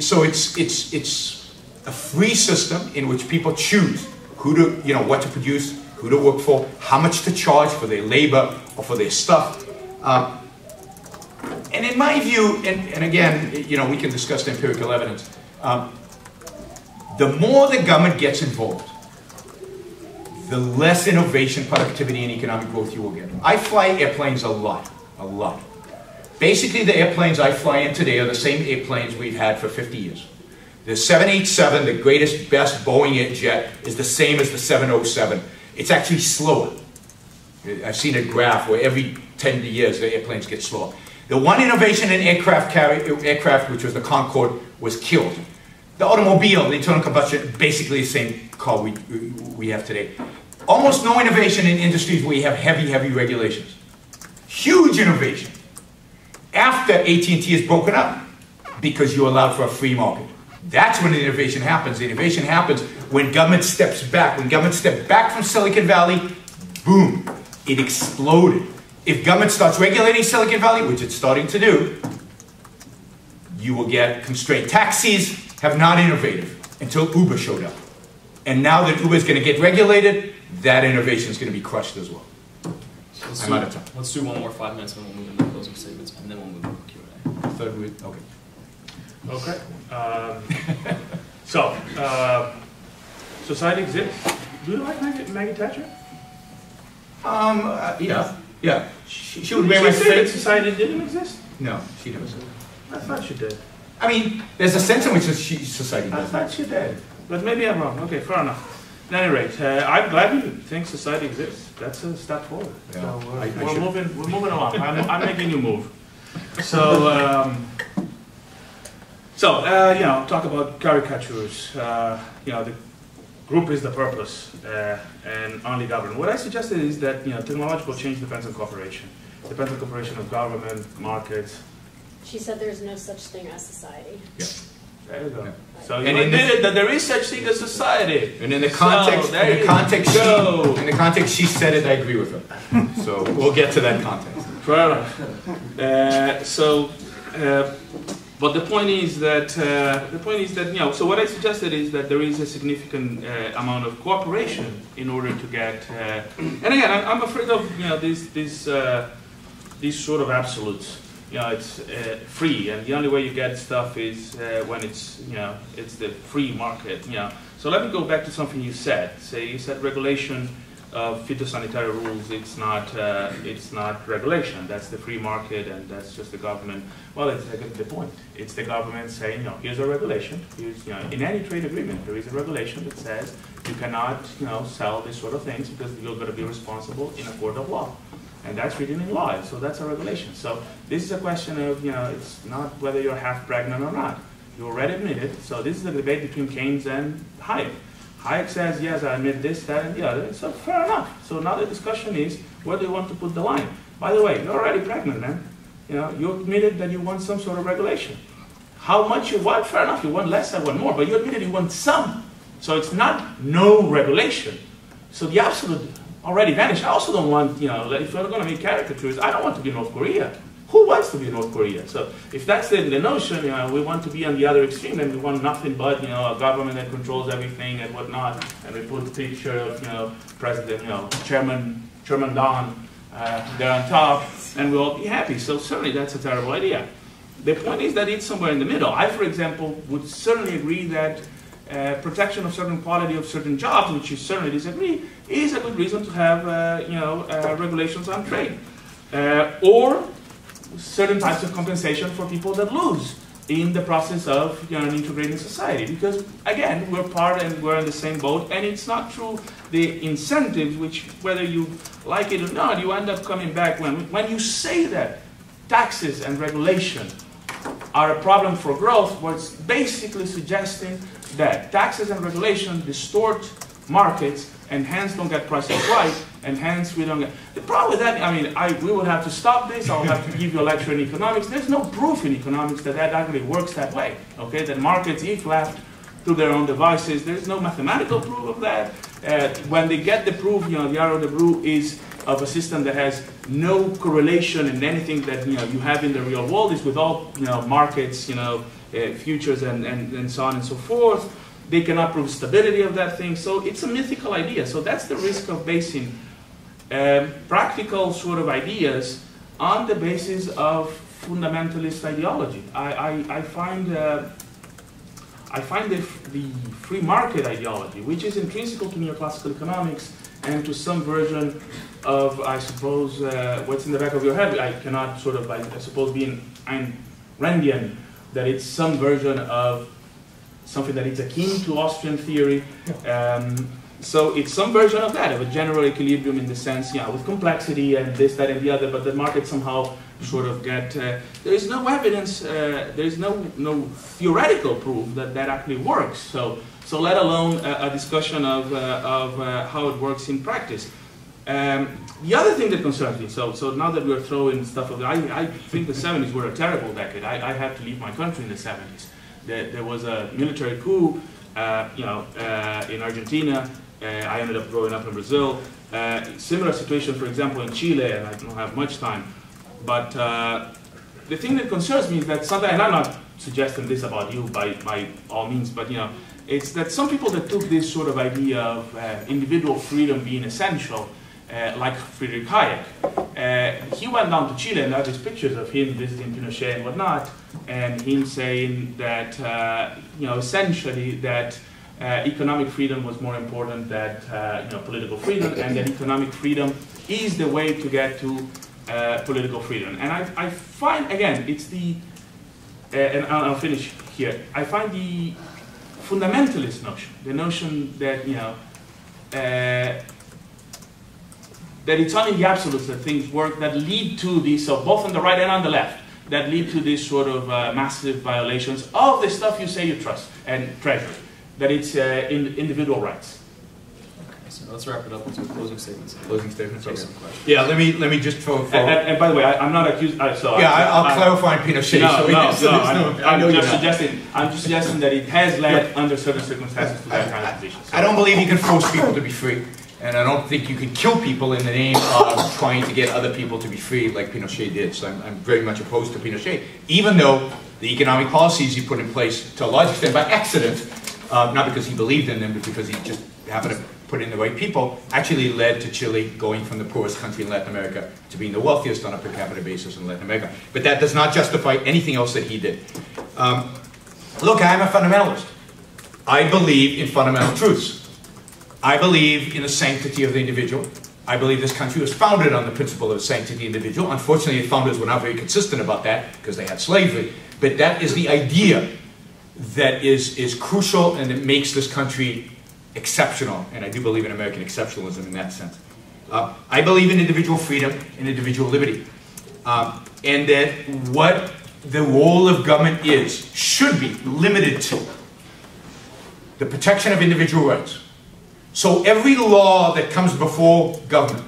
so it's it's it's a free system in which people choose who to you know what to produce, who to work for, how much to charge for their labor or for their stuff. Um, and in my view, and, and, again, you know, we can discuss the empirical evidence, um, the more the government gets involved, the less innovation, productivity, and economic growth you will get. I fly airplanes a lot, a lot. Basically, the airplanes I fly in today are the same airplanes we've had for 50 years. The 787, the greatest, best Boeing jet, is the same as the 707. It's actually slower. I've seen a graph where every 10 years the airplanes get slower. The one innovation in aircraft, aircraft which was the Concorde, was killed. The automobile, the internal combustion, basically the same car we, we have today. Almost no innovation in industries where you have heavy, heavy regulations. Huge innovation. After AT&T is broken up, because you allowed for a free market. That's when innovation happens. Innovation happens when government steps back. When government stepped back from Silicon Valley, boom, it exploded. If government starts regulating Silicon Valley, which it's starting to do, you will get constrained. Taxis have not innovated until Uber showed up. And now that Uber is going to get regulated, that innovation is going to be crushed as well. So I'm do, out of time. Let's do one more five minutes and then we'll move into closing statements and then we'll move into Q&A. Third week, okay. Okay. Um, so, uh, society exists. Do you like Maggie, Maggie Thatcher? Um, uh, yeah, yeah. She, she would wear my say that society didn't exist? No, she never said I thought she did. I mean, there's a sense in which she, society does. I thought she did. But maybe I'm wrong. Okay, fair enough. At any rate, uh, I'm glad you think society exists. That's a step forward. Yeah. So we're, I, I we're moving. We're moving along. I'm, I'm making you move. So. Um, so, uh, you know, talk about caricatures. Uh, you know, the group is the purpose uh, and only government. What I suggested is that, you know, technological change depends on cooperation. Depends on cooperation of government, markets. She said there's no such thing as society. Yeah. There you go. Yeah. So you and admitted that there is such thing as society. And in the context, so, in the context, she, in the context she said it, I agree with her. so we'll get to that context. Fair enough. Uh, so. Uh, but the point is that uh, the point is that you know. So what I suggested is that there is a significant uh, amount of cooperation in order to get. Uh, and again, I'm, afraid of you know these these uh, these sort of absolutes. You know, it's uh, free, and the only way you get stuff is uh, when it's you know it's the free market. You know. So let me go back to something you said. Say you said regulation of phytosanitary rules, it's not, uh, it's not regulation. That's the free market and that's just the government. Well, it's the point. It's the government saying, you know, here's a regulation. Here's, you know, in any trade agreement, there is a regulation that says you cannot, you know, sell these sort of things because you're going to be responsible in a court of law. And that's written in law, so that's a regulation. So this is a question of, you know, it's not whether you're half pregnant or not. You already admitted. So this is a debate between Keynes and Hayek. Hayek says, yes, I admit this, that, and the other. So fair enough. So now the discussion is, where do you want to put the line? By the way, you're already pregnant, man. You know, you admitted that you want some sort of regulation. How much you want? Fair enough. You want less, I want more. But you admitted you want some. So it's not no regulation. So the absolute already vanished. I also don't want, you know, if you're going to make caricatures, I don't want to be North Korea. Who wants to be North Korea? So if that's the, the notion, you know, we want to be on the other extreme, and we want nothing but you know a government that controls everything and whatnot, and we put a picture of you know President, you know Chairman Chairman Don uh, there on top, and we'll all be happy. So certainly that's a terrible idea. The point is that it's somewhere in the middle. I, for example, would certainly agree that uh, protection of certain quality of certain jobs, which you certainly disagree, is a good reason to have uh, you know uh, regulations on trade. Uh, or certain types of compensation for people that lose in the process of you know, integrating society. Because again, we're part and we're in the same boat, and it's not true the incentives, which whether you like it or not, you end up coming back when when you say that taxes and regulation are a problem for growth, what's basically suggesting that taxes and regulation distort markets and hence don't get prices right, and hence we don't get. The problem with that, I mean, I, we will have to stop this. I'll have to give you a lecture in economics. There's no proof in economics that that actually works that way. Okay, that markets, if left to their own devices, there's no mathematical proof of that. Uh, when they get the proof, you know, the Arrow-Debreu is of a system that has no correlation in anything that you know you have in the real world is with all you know markets, you know, uh, futures and, and, and so on and so forth they cannot prove stability of that thing. So it's a mythical idea. So that's the risk of basing um, practical sort of ideas on the basis of fundamentalist ideology. I, I, I find, uh, I find the, the free market ideology, which is intrinsic to neoclassical economics and to some version of, I suppose, uh, what's in the back of your head. I cannot sort of, I, I suppose, be an Ayn Randian, that it's some version of something that is akin to Austrian theory. Um, so it's some version of that, of a general equilibrium in the sense, yeah, with complexity and this, that, and the other, but the market somehow sort of get. Uh, there is no evidence, uh, there is no no theoretical proof that that actually works. So so let alone a, a discussion of uh, of uh, how it works in practice. Um, the other thing that concerns me, so so now that we're throwing stuff, of, I I think the 70s were a terrible decade. I, I had to leave my country in the 70s. There, there was a military coup, uh, you know, uh, in Argentina. I ended up growing up in Brazil. similar situation, for example, in Chile, and I don't have much time. But uh, the thing that concerns me is that sometimes, and I'm not suggesting this about you by, by all means, but you know, it's that some people that took this sort of idea of uh, individual freedom being essential, uh, like Friedrich Hayek, uh, he went down to Chile and there's pictures of him visiting Pinochet and whatnot, and him saying that, uh, you know, essentially that uh, economic freedom was more important than, you know, political freedom, and that economic freedom is the way to get to uh, political freedom. And I, I, find, again, it's the, uh, and I'll, I'll, finish here, I find the fundamentalist notion, the notion that, you know, uh, that it's only the absolutes that things work that lead to these, so both on the right and on the left, that lead to these sort of uh, massive violations of the stuff you say you trust and treasure, that it's uh, in individual rights. Okay, so let's wrap it up with some closing statements. Closing statements. Okay. Yeah, let me let me just for. for and, and, and, by the way, I, am not accused. I, so yeah, I, will clarify Pinochet. No, so no, so no, I'm, no, I'm just suggesting. I'm just suggesting that it has led yeah. under certain circumstances to that kind of position. So. I don't believe you can force people to be free. And I don't think you can kill people in the name of trying to get other people to be free like Pinochet did. So I'm, I'm very much opposed to Pinochet, even though the economic policies he put in place to a large extent by accident, uh, not because he believed in them, but because he just happened to put in the right people, actually led to Chile going from the poorest country in Latin America to being the wealthiest on a per capita basis in Latin America. But that does not justify anything else that he did. Um, look, I'm a fundamentalist. I believe in fundamental truths. I believe in the sanctity of the individual. I believe this country was founded on the principle of sanctity individual. Unfortunately, the founders were not very consistent about that because they had slavery. But that is the idea that is, is crucial and it makes this country exceptional, and I do believe in American exceptionalism in that sense. Uh, I believe in individual freedom and individual liberty, um, and that what the role of government is should be limited to the protection of individual rights. So every law that comes before government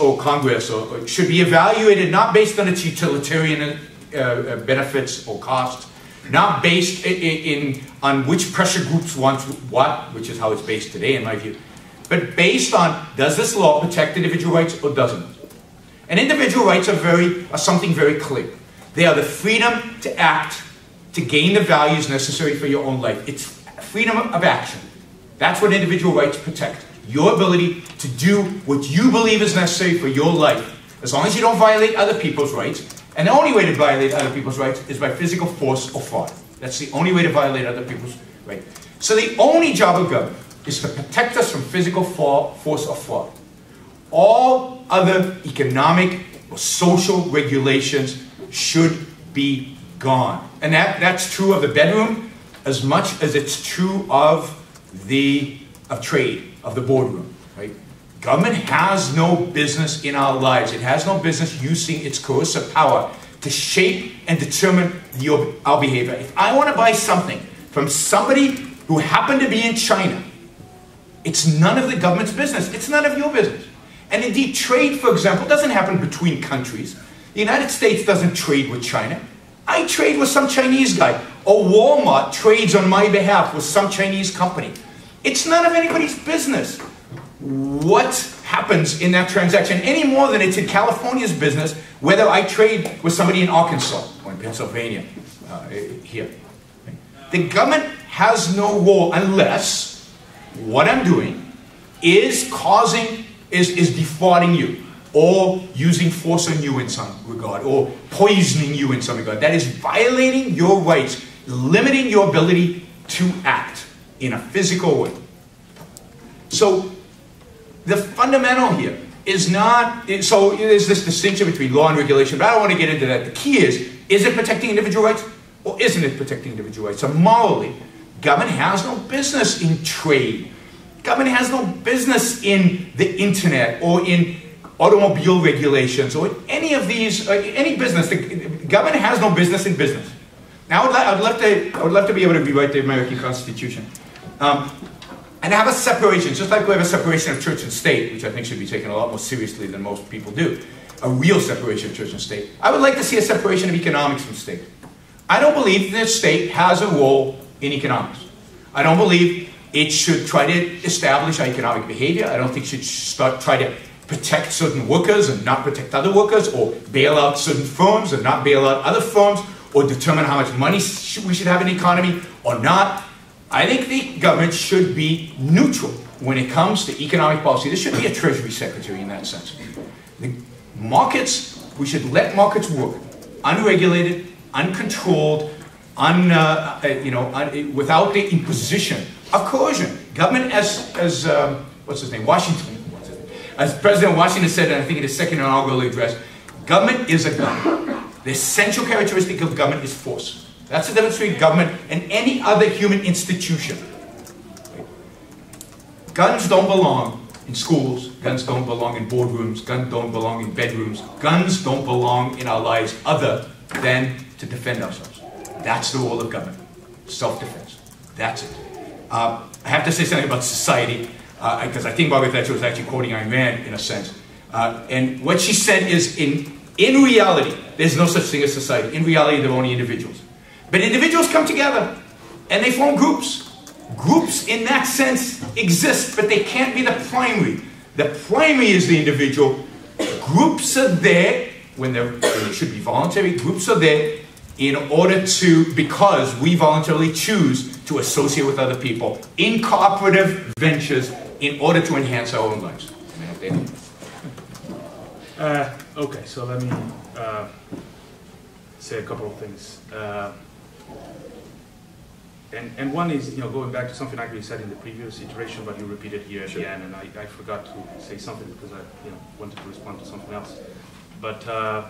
or Congress or, or should be evaluated not based on its utilitarian uh, uh benefits or costs, not based in, in, on which pressure groups want what, which is how it's based today in my view, but based on does this law protect individual rights or doesn't? And individual rights are very are something very clear. They are the freedom to act, to gain the values necessary for your own life. It's freedom of action. That's what individual rights protect. Your ability to do what you believe is necessary for your life. As long as you don't violate other people's rights, and the only way to violate other people's rights is by physical force or fraud. That's the only way to violate other people's rights. So the only job of government is to protect us from physical force or fraud. All other economic or social regulations should be gone. And that, that's true of the bedroom as much as it's true of the of trade, of the boardroom. Right? Government has no business in our lives. It has no business using its coercive power to shape and determine the, our behavior. If I want to buy something from somebody who happened to be in China, it's none of the government's business. It's none of your business. And indeed, trade, for example, doesn't happen between countries. The United States doesn't trade with China. I trade with some Chinese guy. Or Walmart trades on my behalf with some Chinese company. It's none of anybody's business what happens in that transaction any more than it's in California's business whether I trade with somebody in Arkansas or in Pennsylvania uh, here. The government has no role unless what I'm doing is causing, is, is defrauding you, or using force on you in some regard, or poisoning you in some regard. That is violating your rights, limiting your ability to act in a physical way. So, the fundamental here is not, so there's this distinction between law and regulation, but I don't want to get into that. The key is, is it protecting individual rights or isn't it protecting individual rights? So morally, government has no business in trade. Government has no business in the internet or in automobile regulations or any of these, uh, any business. The government has no business in business. Now, I would, I would, love to, I would love to be able to rewrite the American Constitution. Um, and have a separation, just like we have a separation of church and state, which I think should be taken a lot more seriously than most people do. A real separation of church and state. I would like to see a separation of economics from state. I don't believe the state has a role in economics. I don't believe it should try to establish economic behavior. I don't think it should start try to protect certain workers and not protect other workers, or bail out certain firms and not bail out other firms, or determine how much money we should have in the economy or not. I think the government should be neutral when it comes to economic policy. There should be a Treasury Secretary in that sense. The markets, we should let markets work, unregulated, uncontrolled, un, uh, uh you know, un, without the imposition of coercion. Government, as, as um, what's his name, Washington, as President Washington said, and I think in his second inaugural address, government is a gun. The essential characteristic of government is force. That's the difference between government and any other human institution. Guns don't belong in schools. Guns don't belong in boardrooms. Guns don't belong in bedrooms. Guns don't belong in our lives other than to defend ourselves. That's the role of government. Self-defense. That's it. Uh, I have to say something about society, because uh, I think Margaret Thatcher was actually quoting Ayn Rand in a sense. Uh, and what she said is, in, in reality, there's no such thing as society. In reality, there are only individuals. But individuals come together and they form groups. Groups in that sense exist, but they can't be the primary. The primary is the individual. Groups are there when, when they should be voluntary. Groups are there in order to, because we voluntarily choose to associate with other people in cooperative ventures in order to enhance our own lives. Uh, okay, so let me uh, say a couple of things. Uh, and, and one is, you know, going back to something I said in the previous iteration, but you repeated here at sure. the end, and I, I forgot to say something because I, you know, wanted to respond to something else. But uh,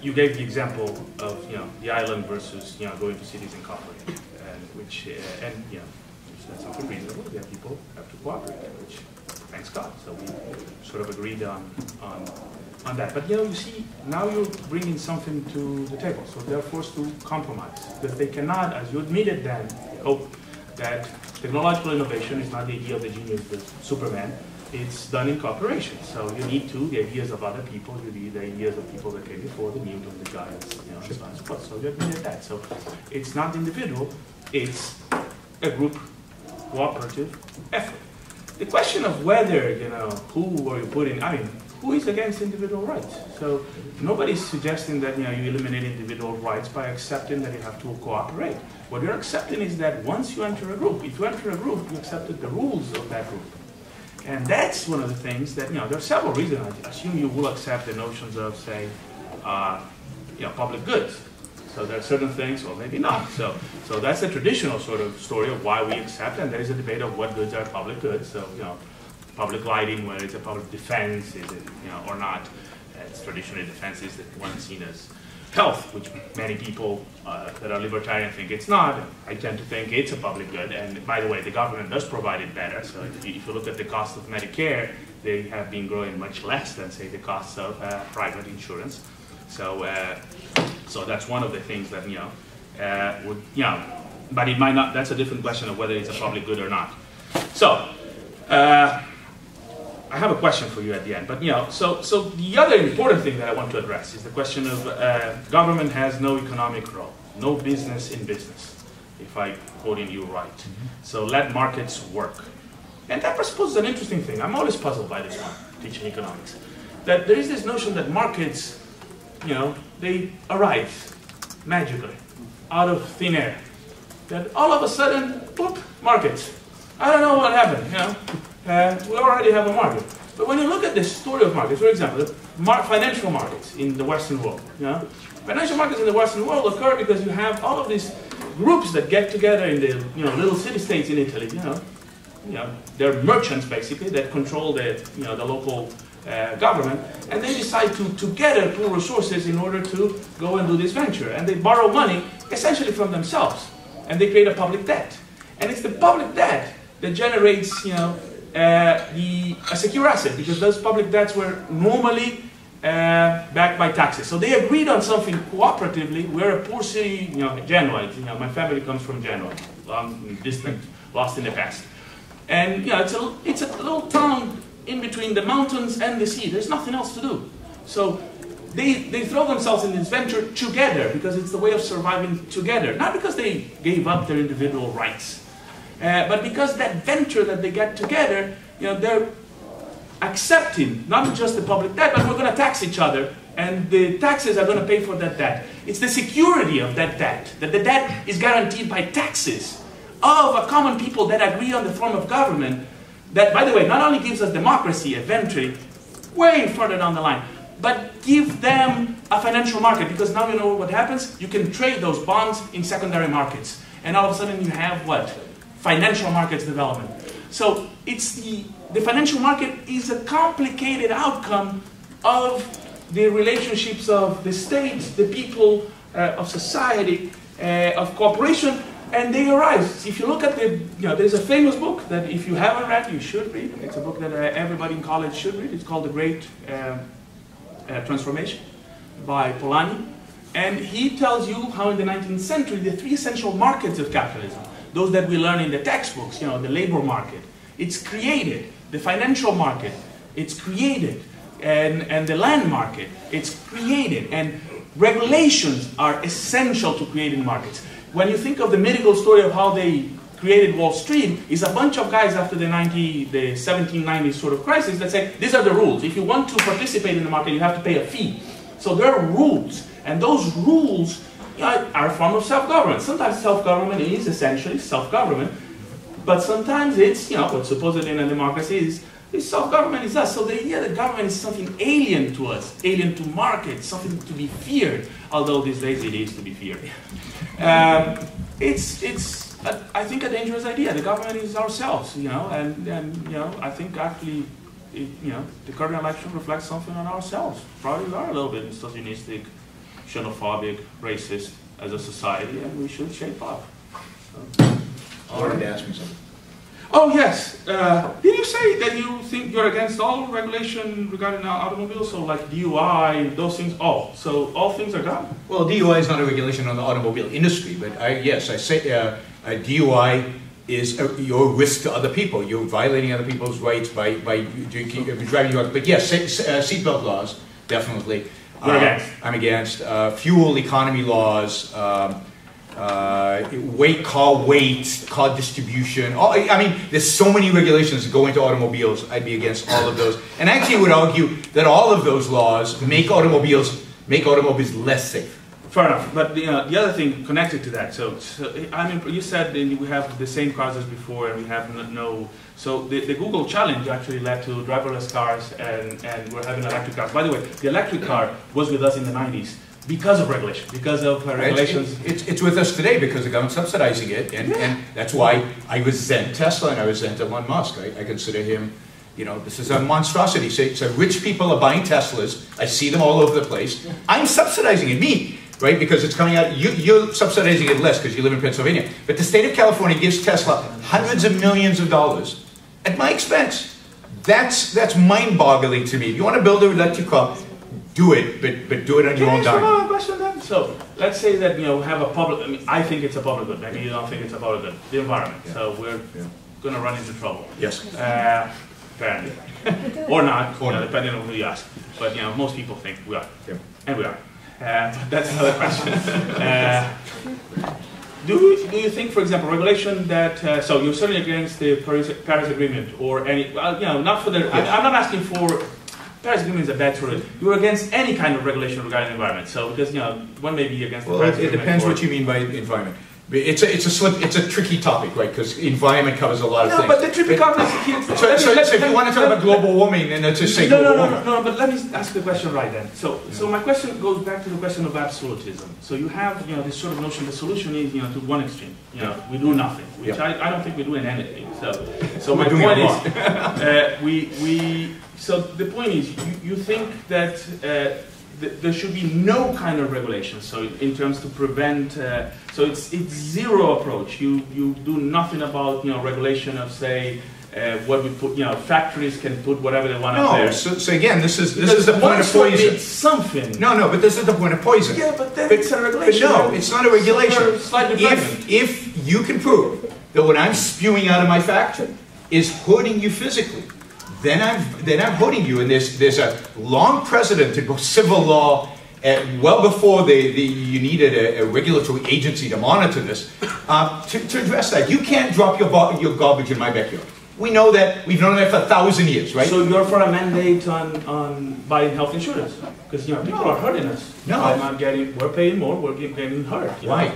you gave the example of, you know, the island versus, you know, going to cities incorporated, and which, uh, and, you know, that's something reasonable. Yeah, people have to cooperate, which, thanks God. So we sort of agreed on, on on that. But you know, you see, now you're bringing something to the table, so they're forced to compromise because they cannot, as you admitted then, hope that technological innovation is not the idea of the genius, the Superman. It's done in cooperation. So you need to the ideas of other people, you need the ideas of people that came before, the Newton, the giants, you know, and so on and so forth. So you admitted that. So it's not individual, it's a group cooperative effort. The question of whether, you know, who are you putting, I mean, who is against individual rights? So nobody's suggesting that you know you eliminate individual rights by accepting that you have to cooperate. What you're accepting is that once you enter a group, if you enter a group, you accepted the rules of that group. And that's one of the things that, you know, there are several reasons. I assume you will accept the notions of, say, uh, you know, public goods. So there are certain things, or maybe not. So, so that's the traditional sort of story of why we accept, and there is a debate of what goods are public goods. So, you know, public lighting, whether it's a public defense, is it, you know, or not. It's traditionally defense is one seen as health, which many people uh, that are libertarian think it's not. I tend to think it's a public good. And by the way, the government does provide it better. So if you, if you look at the cost of Medicare, they have been growing much less than, say, the costs of uh, private insurance. So, uh, so that's one of the things that, you know, uh, would, you know, but it might not, that's a different question of whether it's a public good or not. So, uh, I have a question for you at the end, but you know, so so the other important thing that I want to address is the question of uh, government has no economic role, no business in business, if I'm quoting you right. Mm -hmm. So let markets work, and that presupposes an interesting thing. I'm always puzzled by this one, teaching economics, that there is this notion that markets, you know, they arise magically out of thin air. that all of a sudden, boop, markets. I don't know what happened, you know. Uh, we already have a market. But when you look at the story of markets, for example, financial markets in the Western world, financial markets in the Western world occur because you have all of these groups that get together in the you know little city-states in Italy, you know, you know, they're merchants basically that control the you know the local uh, government, and they decide to together pool resources in order to go and do this venture, and they borrow money essentially from themselves, and they create a public debt, and it's the public debt that generates you know the, a secure asset because those public debts were normally uh, backed by taxes. So they agreed on something cooperatively. We're a poor city, you know, Genoa. You know, my family comes from Genoa, long distant, lost in the past. And you know, it's a, it's a little town in between the mountains and the sea. There's nothing else to do. So they, they throw themselves in this venture together because it's the way of surviving together. Not because they gave up their individual rights. Uh, but because that venture that they get together, you know, they're accepting not just the public debt, but we're going to tax each other, and the taxes are going to pay for that debt. It's the security of that debt, that the debt is guaranteed by taxes of a common people that agree on the form of government, that, by the way, not only gives us democracy eventually, way further down the line, but give them a financial market, because now you know what happens? You can trade those bonds in secondary markets, and all of a sudden you have what? Financial markets development. So it's the, the financial market is a complicated outcome of the relationships of the state, the people, uh, of society, uh, of cooperation, and they arise. If you look at the, you know, there's a famous book that if you haven't read, you should read. It's a book that uh, everybody in college should read. It's called The Great uh, uh, Transformation by Polanyi. And he tells you how in the 19th century, the three essential markets of capitalism, those that we learn in the textbooks, you know, the labor market. It's created. The financial market, it's created. And, and the land market, it's created. And regulations are essential to creating markets. When you think of the mythical story of how they created Wall Street, is a bunch of guys after the 90, the 1790s sort of crisis that say, these are the rules. If you want to participate in the market, you have to pay a fee. So there are rules. And those rules are a form of self-government. Sometimes self-government is essentially self-government, but sometimes it's, you know, what supposedly in a democracy is, is self-government is us. So the idea that government is something alien to us, alien to markets, something to be feared, although these days it is to be feared. Um, it's, it's a, I think, a dangerous idea. The government is ourselves, you know, and, and you know, I think actually, it, you know, the current election reflects something on ourselves. Probably we are a little bit misogynistic, xenophobic, racist as a society, and we should shape up. So. I wanted to ask me something. Oh yes. Uh, did you say that you think you're against all regulation regarding automobiles? So like DUI, those things. Oh, so all things are gone. Well, DUI is not a regulation on the automobile industry, but I, yes, I say uh, DUI is a, your risk to other people. You're violating other people's rights by by driving drugs. But yes, uh, seatbelt laws definitely. You're uh, against? I'm against. Uh, fuel economy laws, um, uh, weight, car weight, car distribution. All, I mean, there's so many regulations that go into automobiles. I'd be against all of those. And actually, I would argue that all of those laws make automobiles make automobiles less safe. Fair enough. But the, uh, the other thing connected to that, so, so I mean, you said we have the same cars as before and we have no, so the, the Google challenge actually led to driverless cars and, and we're having electric cars. By the way, the electric car was with us in the 90s because of regulation, because of uh, regulations. It's, it's, it's, with us today because the government's subsidizing it and, yeah. and that's why I resent Tesla and I resent Elon Musk. I, I consider him you know, this is a monstrosity. So, so, rich people are buying Teslas. I see them all over the place. I'm subsidizing it. Me, right? Because it's coming out, you, you're subsidizing it less because you live in Pennsylvania. But the state of California gives Tesla hundreds of millions of dollars at my expense. That's, that's mind-boggling to me. If you want to build an electric car, do it, but, but do it on your own time. So let's say that you know have a public. I mean, I think it's a public good. Maybe you don't think it's a public good. The environment. Yeah. So we're yeah. going to run into trouble. Yes. Uh, apparently, or not, or you know, depending on who you ask. But you know, most people think we are, yeah. and we are. That's another question. Uh, do, you, do you think, for example, regulation that, uh, so you're certainly against the Paris, Paris Agreement or any, well, you know, not for the, yes. I, am not asking for, Paris Agreement is a bad of, you're against any kind of regulation regarding the environment. So, because, you know, one may be against well, the Paris it, it depends what you mean by environment. It's a, it's a slip, it's a tricky topic, right? Because environment covers a lot of No, things. but the tricky topic is So, so, so if you want to talk about global warming, then let's just say no, global no, no, warming. no, no, but let me ask the question right then. So, so my question goes back to the question of absolutism. So you have, you know, this sort of notion, the solution is, you know, to one extreme. You know, we do nothing, which Yeah. I, I don't think we're doing anything. So, so We're my point is, uh, we, we, so the point is, you, you think that uh, th- there should be no kind of regulation, so in terms to prevent, uh, so it's, it's zero approach. You, you do nothing about, you know, regulation of, say, uh, what we put, you know, factories can put whatever they want up No, there. so, so again, this is, this Because is the point of poison. something. No, no, but this is the point of poison. Yeah, but then But- it's a regulation. no, it's not a regulation. Slightly If, if you can prove that what I'm spewing out of my factory is hurting you physically, then I'm, then I'm hurting you. And there's, there's a long precedent in civil law, uh, well before the, the, you needed a, a regulatory agency to monitor this, uh, to, to address that. You can't drop your, your garbage in my backyard. We know that, we've known that for a thousand years, right? So you're for a mandate on, on buying health insurance? Because, you know, people No. are hurting us. No. By not getting, we're paying more, we're getting hurt. you know?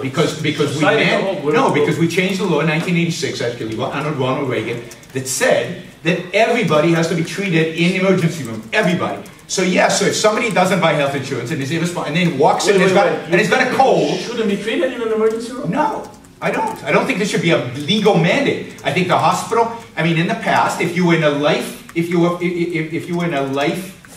Because, because we man, no, because we changed the law in 1986, actually, under Ronald Reagan, that said that everybody has to be treated in the emergency room, everybody. So yes, so if somebody doesn't buy health insurance and is irresponsible, and then walks in Wait, and wait, got, wait. and has got a cold, Shouldn't be treated in an emergency room? no, I don't. I don't think this should be a legal mandate. I think the hospital, I mean, in the past, if you were in a life, if you were, if, if you were in a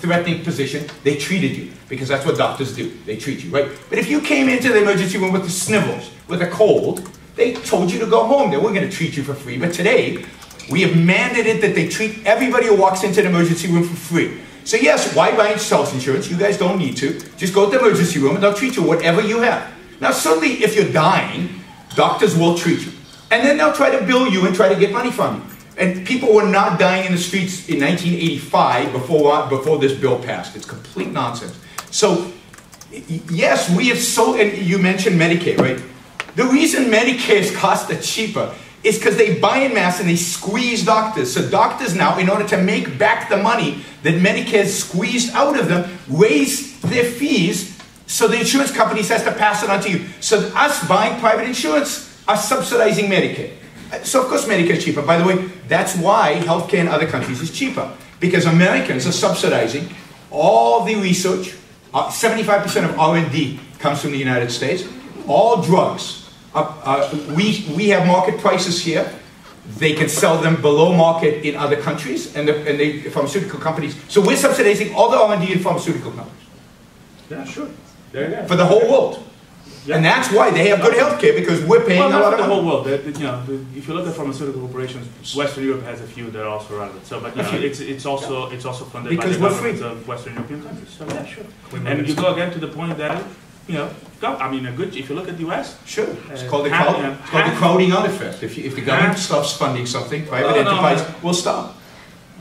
life-threatening position, they treated you, because that's what doctors do. They treat you, right? But if you came into the emergency room with the snivels, with a cold, they told you to go home. They weren't gonna treat you for free. But today, we have mandated that they treat everybody who walks into the emergency room for free. So yes, why buy health insurance? You guys don't need to. Just go to the emergency room and they'll treat you whatever you have. Now certainly if you're dying, doctors will treat you. And then they'll try to bill you and try to get money from you. And people were not dying in the streets in 1985 before, before this bill passed. It's complete nonsense. So yes, we have so, and you mentioned Medicaid, right? The reason Medicare's costs are cheaper is because they buy in mass and they squeeze doctors. So doctors now, in order to make back the money that Medicare squeezed out of them, raise their fees so the insurance companies has to pass it on to you. So us buying private insurance are subsidizing Medicare. So of course Medicare is cheaper. By the way, that's why healthcare in other countries is cheaper. Because Americans are subsidizing all the research, uh, 75% of R&D comes from the United States, all drugs. Uh, uh, we, we have market prices here. They can sell them below market in other countries, and the, and the pharmaceutical companies. So we're subsidizing all the R&D in pharmaceutical companies Yeah, sure. There you go. for the whole world. And that's why they have good health care, because we're paying Well, a not lot for of the money. whole world. The- the- you know, the- if you look at pharmaceutical corporations, Western Europe has a few that are also relevant. So, but you know, it's, it's also it's also funded Because by we're the free. governments of Western European countries. So yeah, sure. And you go again to the point that you know, I mean, a good. If you look at the U.S., Sure, it's Uh, called the, half- crowd, yeah, it's called the crowding out effect. If, you, if the government Half- stops funding something, private no, enterprise no. will stop. All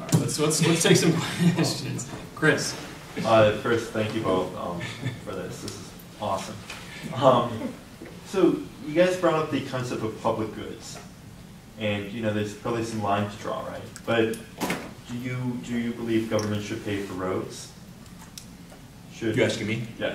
right, let's, let's, let's take some questions. Chris? Uh, first, thank you both um, for this. This is awesome. Um, so you guys brought up the concept of public goods, and you know there's probably some line to draw, right? But do you do you believe government should pay for roads? Should You asking me? Yeah.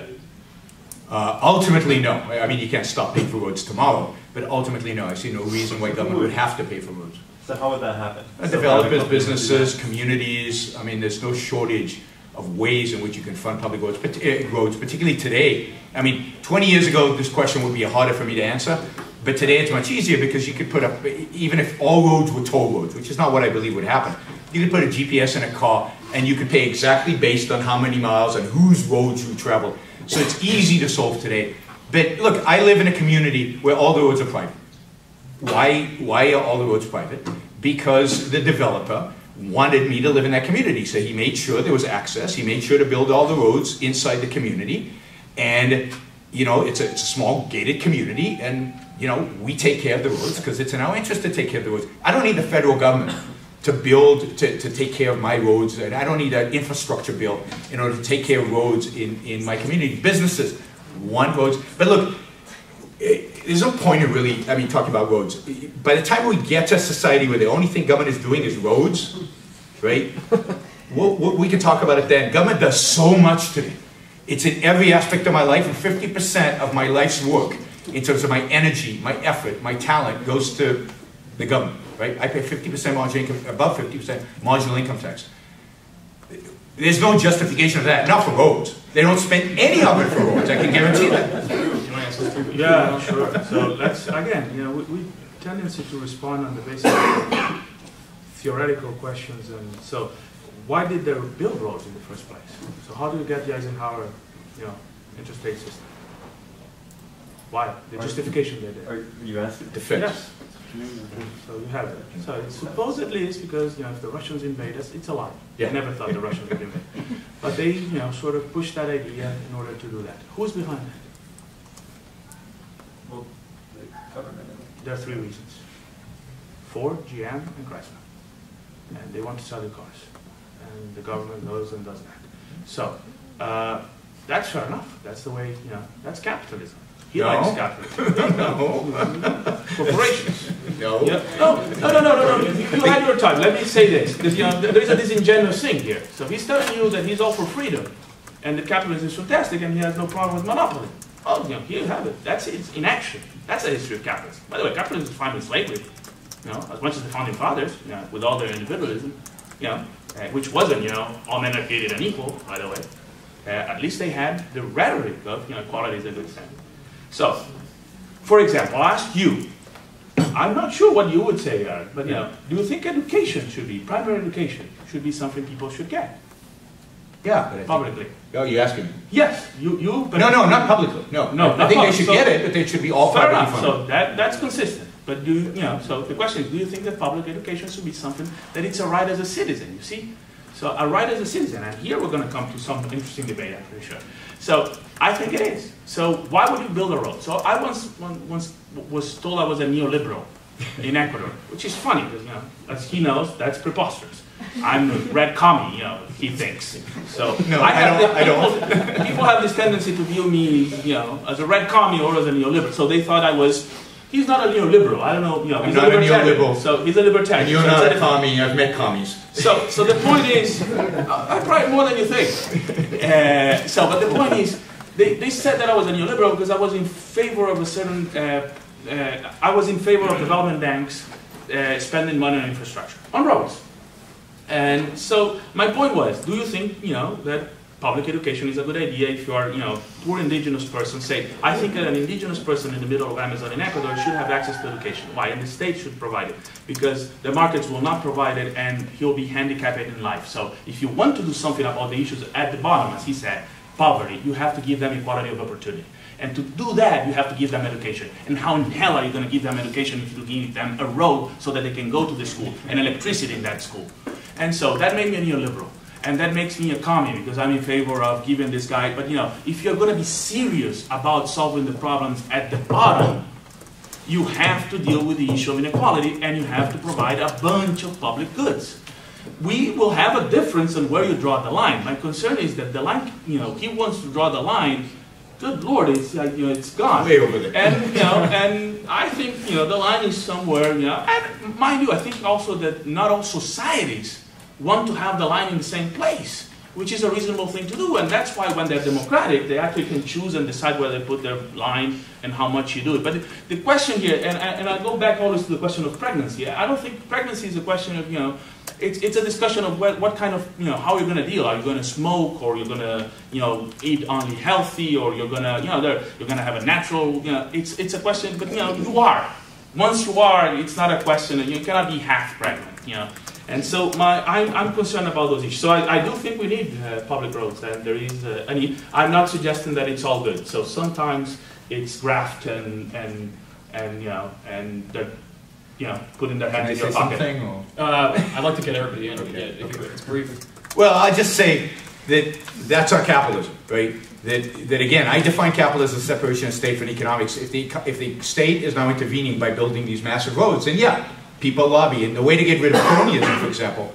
Uh, ultimately, no. I mean, you can't stop paying for roads tomorrow, but ultimately, no. I see no reason why government would have to pay for roads. So how would that happen? Uh, So Developers, private companies would do businesses, communities, I mean, there's no shortage of ways in which you can fund public roads, eh, roads, particularly today. I mean, 20 years ago, this question would be harder for me to answer, but today it's much easier because you could put up, even if all roads were toll roads, which is not what I believe would happen, you could put a GPS in a car and you could pay exactly based on how many miles and whose roads you travel. So it's easy to solve today. But look, I live in a community where all the roads are private. Why, why are all the roads private? Because the developer wanted me to live in that community. So he made sure there was access. He made sure to build all the roads inside the community. And, you know, it's a, it's a small gated community. And, you know, we take care of the roads because it's in our interest to take care of the roads. I don't need the federal government to build, to, to take care of my roads. And I don't need an infrastructure bill in order to take care of roads in, in my community. Businesses want roads. But look, eh, there's no point in really, I mean, talking about roads. By the time we get to a society where the only thing government is doing is roads, right? we'll, we'll- we can talk about it then. Government does so much today. It's in every aspect of my life, and 50% of my life's work in terms of my energy, my effort, my talent goes to the government, right? I pay 50% marginal income, above 50% marginal income tax. There's no justification of that, not for roads. They don't spend any of it for roads, I can guarantee that. Yeah, sure. So let's, again, you know, we, we tendency to respond on the basis of theoretical questions and so why did they build roads in the first place? So how do you get the Eisenhower, you know, interstate system? Why? The Are- justification they did. Are you asking? Defense. Yes. So you have it. So it supposedly it's because, you know, if the Russians invade us, it's a lie. Yeah. They never thought the Russians would invade. But they, you know, sort of pushed that idea in order to do that. Who's behind that? Well, the government. There are three reasons. Ford, GM, and Chrysler. And they want to sell the cars. And the government knows and does that. So, uh, that's fair enough. That's the way, you know, that's capitalism. He No. likes capitalism. No, Corporations. no. Yeah. No, no, no, no, no, no. You had your time. Let me say this. Because, you know, there is a disingenuous thing here. So he's telling you that he's all for freedom and that capitalism is fantastic and he has no problem with monopoly. Oh, you know, here you have it. That's it. It's in action. That's the history of capitalism. By the way, capitalism is fine with slavery. You know, as much as the founding fathers, you know, with all their individualism, you know, uh, which wasn't, you know, all men are created and equal, by the way. Uh, at least they had the rhetoric of, you know, equality is a good thing. So, for example, I'll ask you, I'm not sure what you would say, Eric, but you know, do you think education should be, primary education, should be something people should get Yeah, but I think, publicly? oh, you're asking me. Yes, you, you. but- No, no, not publicly, no. No, I not think they should so- get it, but they should be all Fair privately enough, funded. so that, that's consistent. But do, you you know, so the question is, do you think that public education should be something that it's a right as a citizen, you see? So a right as a citizen, and here we're gonna come to some interesting debate, I'm pretty sure. So I think it is. So why would you build a road? So I once, one- once was told I was a neoliberal in Ecuador, which is funny, because, you know, as he knows, that's preposterous. I'm a red commie, you know, he thinks. So No, I have don't- I don't. People, have this tendency to view me, you know, as a red commie or as a neoliberal. So they thought I was. He's not a neoliberal. I don't know. You know, I'm he's not a libertarian. neoliberal. So he's a libertarian. And you're So not a commie, I've met commies. so, so the point is, I I more than you think. Uh, so, but the point is, they, they said that I was a neoliberal because I was in favor of a certain, uh, uh, I was in favor of development banks uh, spending money on infrastructure, on roads. And so my point was, do you think, you know, that public education is a good idea if you are, you know, poor indigenous person, say, I think that an indigenous person in the middle of Amazon in Ecuador should have access to education. Why? And the state should provide it. Because the markets will not provide it and he'll be handicapped in life. So if you want to do something about the issues at the bottom, as he said, poverty, you have to give them equality of opportunity. And to do that, you have to give them education. And how in hell are you going to give them education if you give them a road so that they can go to the school and electricity in that school? And so that made me a neoliberal. And that makes me a commie because I'm in favor of giving this guy. But you know, if you're going to be serious about solving the problems at the bottom, you have to deal with the issue of inequality and you have to provide a bunch of public goods. We will have a difference on where you draw the line. My concern is that the line, you know, he wants to draw the line. Good Lord, it's like you know, it's gone. Way over there. And you know, and I think you know the line is somewhere. You know, and mind you, I think also that not all societies want to have the line in the same place, which is a reasonable thing to do. And that's why when they're democratic, they actually can choose and decide where they put their line and how much you do it. But the, question here, and, and I go back always to the question of pregnancy. I don't think pregnancy is a question of you know. It's, it's a discussion of what, what kind of, you know, how you're going to deal. Are you going to smoke or you're going to, you know, eat only healthy or you're going to, you know, you're going to have a natural, you know, it's, it's a question, but, you know, you are. Once you are, it's not a question, and you cannot be half pregnant, you know. And so my, I'm, I'm concerned about those issues. So I, I do think we need uh, public roads, and there is uh, a need. I'm not suggesting that it's all good. So sometimes it's graft and, and, and you know, and they're, you know, putting their Can hands I in say your pocket. something? Or? Uh, I'd like to get everybody in, Okay, get- if you- okay. it's brief. Well, I just say that that's our capitalism, right? That, that again, I define capitalism as separation of state from economics. If the, if the state is now intervening by building these massive roads, then yeah, people lobby. And the way to get rid of cronyism, for example,